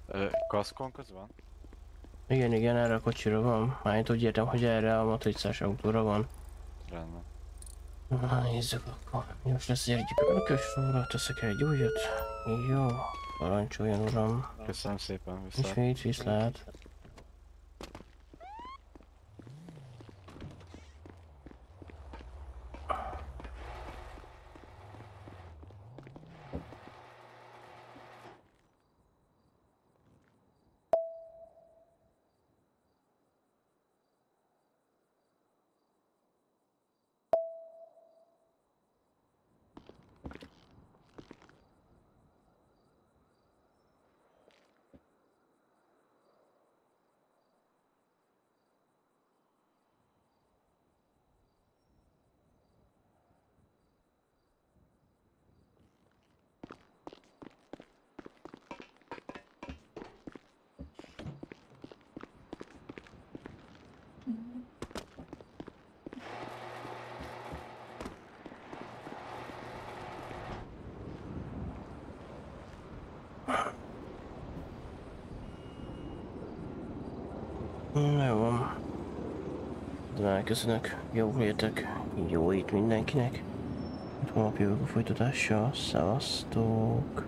Ö, Kaszkonk az van? Igen, igen, erre a kocsira van. Már úgy értem, hogy erre a matricás autóra van. Rendben. Na, nézzük akkor. Most lesz egy örökös sorra, teszek egy újat. Jó, parancsoljon uram. Köszönöm szépen, viszont. Ismét viszlát. De elköszönök. Jó létek. Jó itt mindenkinek. Itt holnap jövök a folytatással. Szevasztok.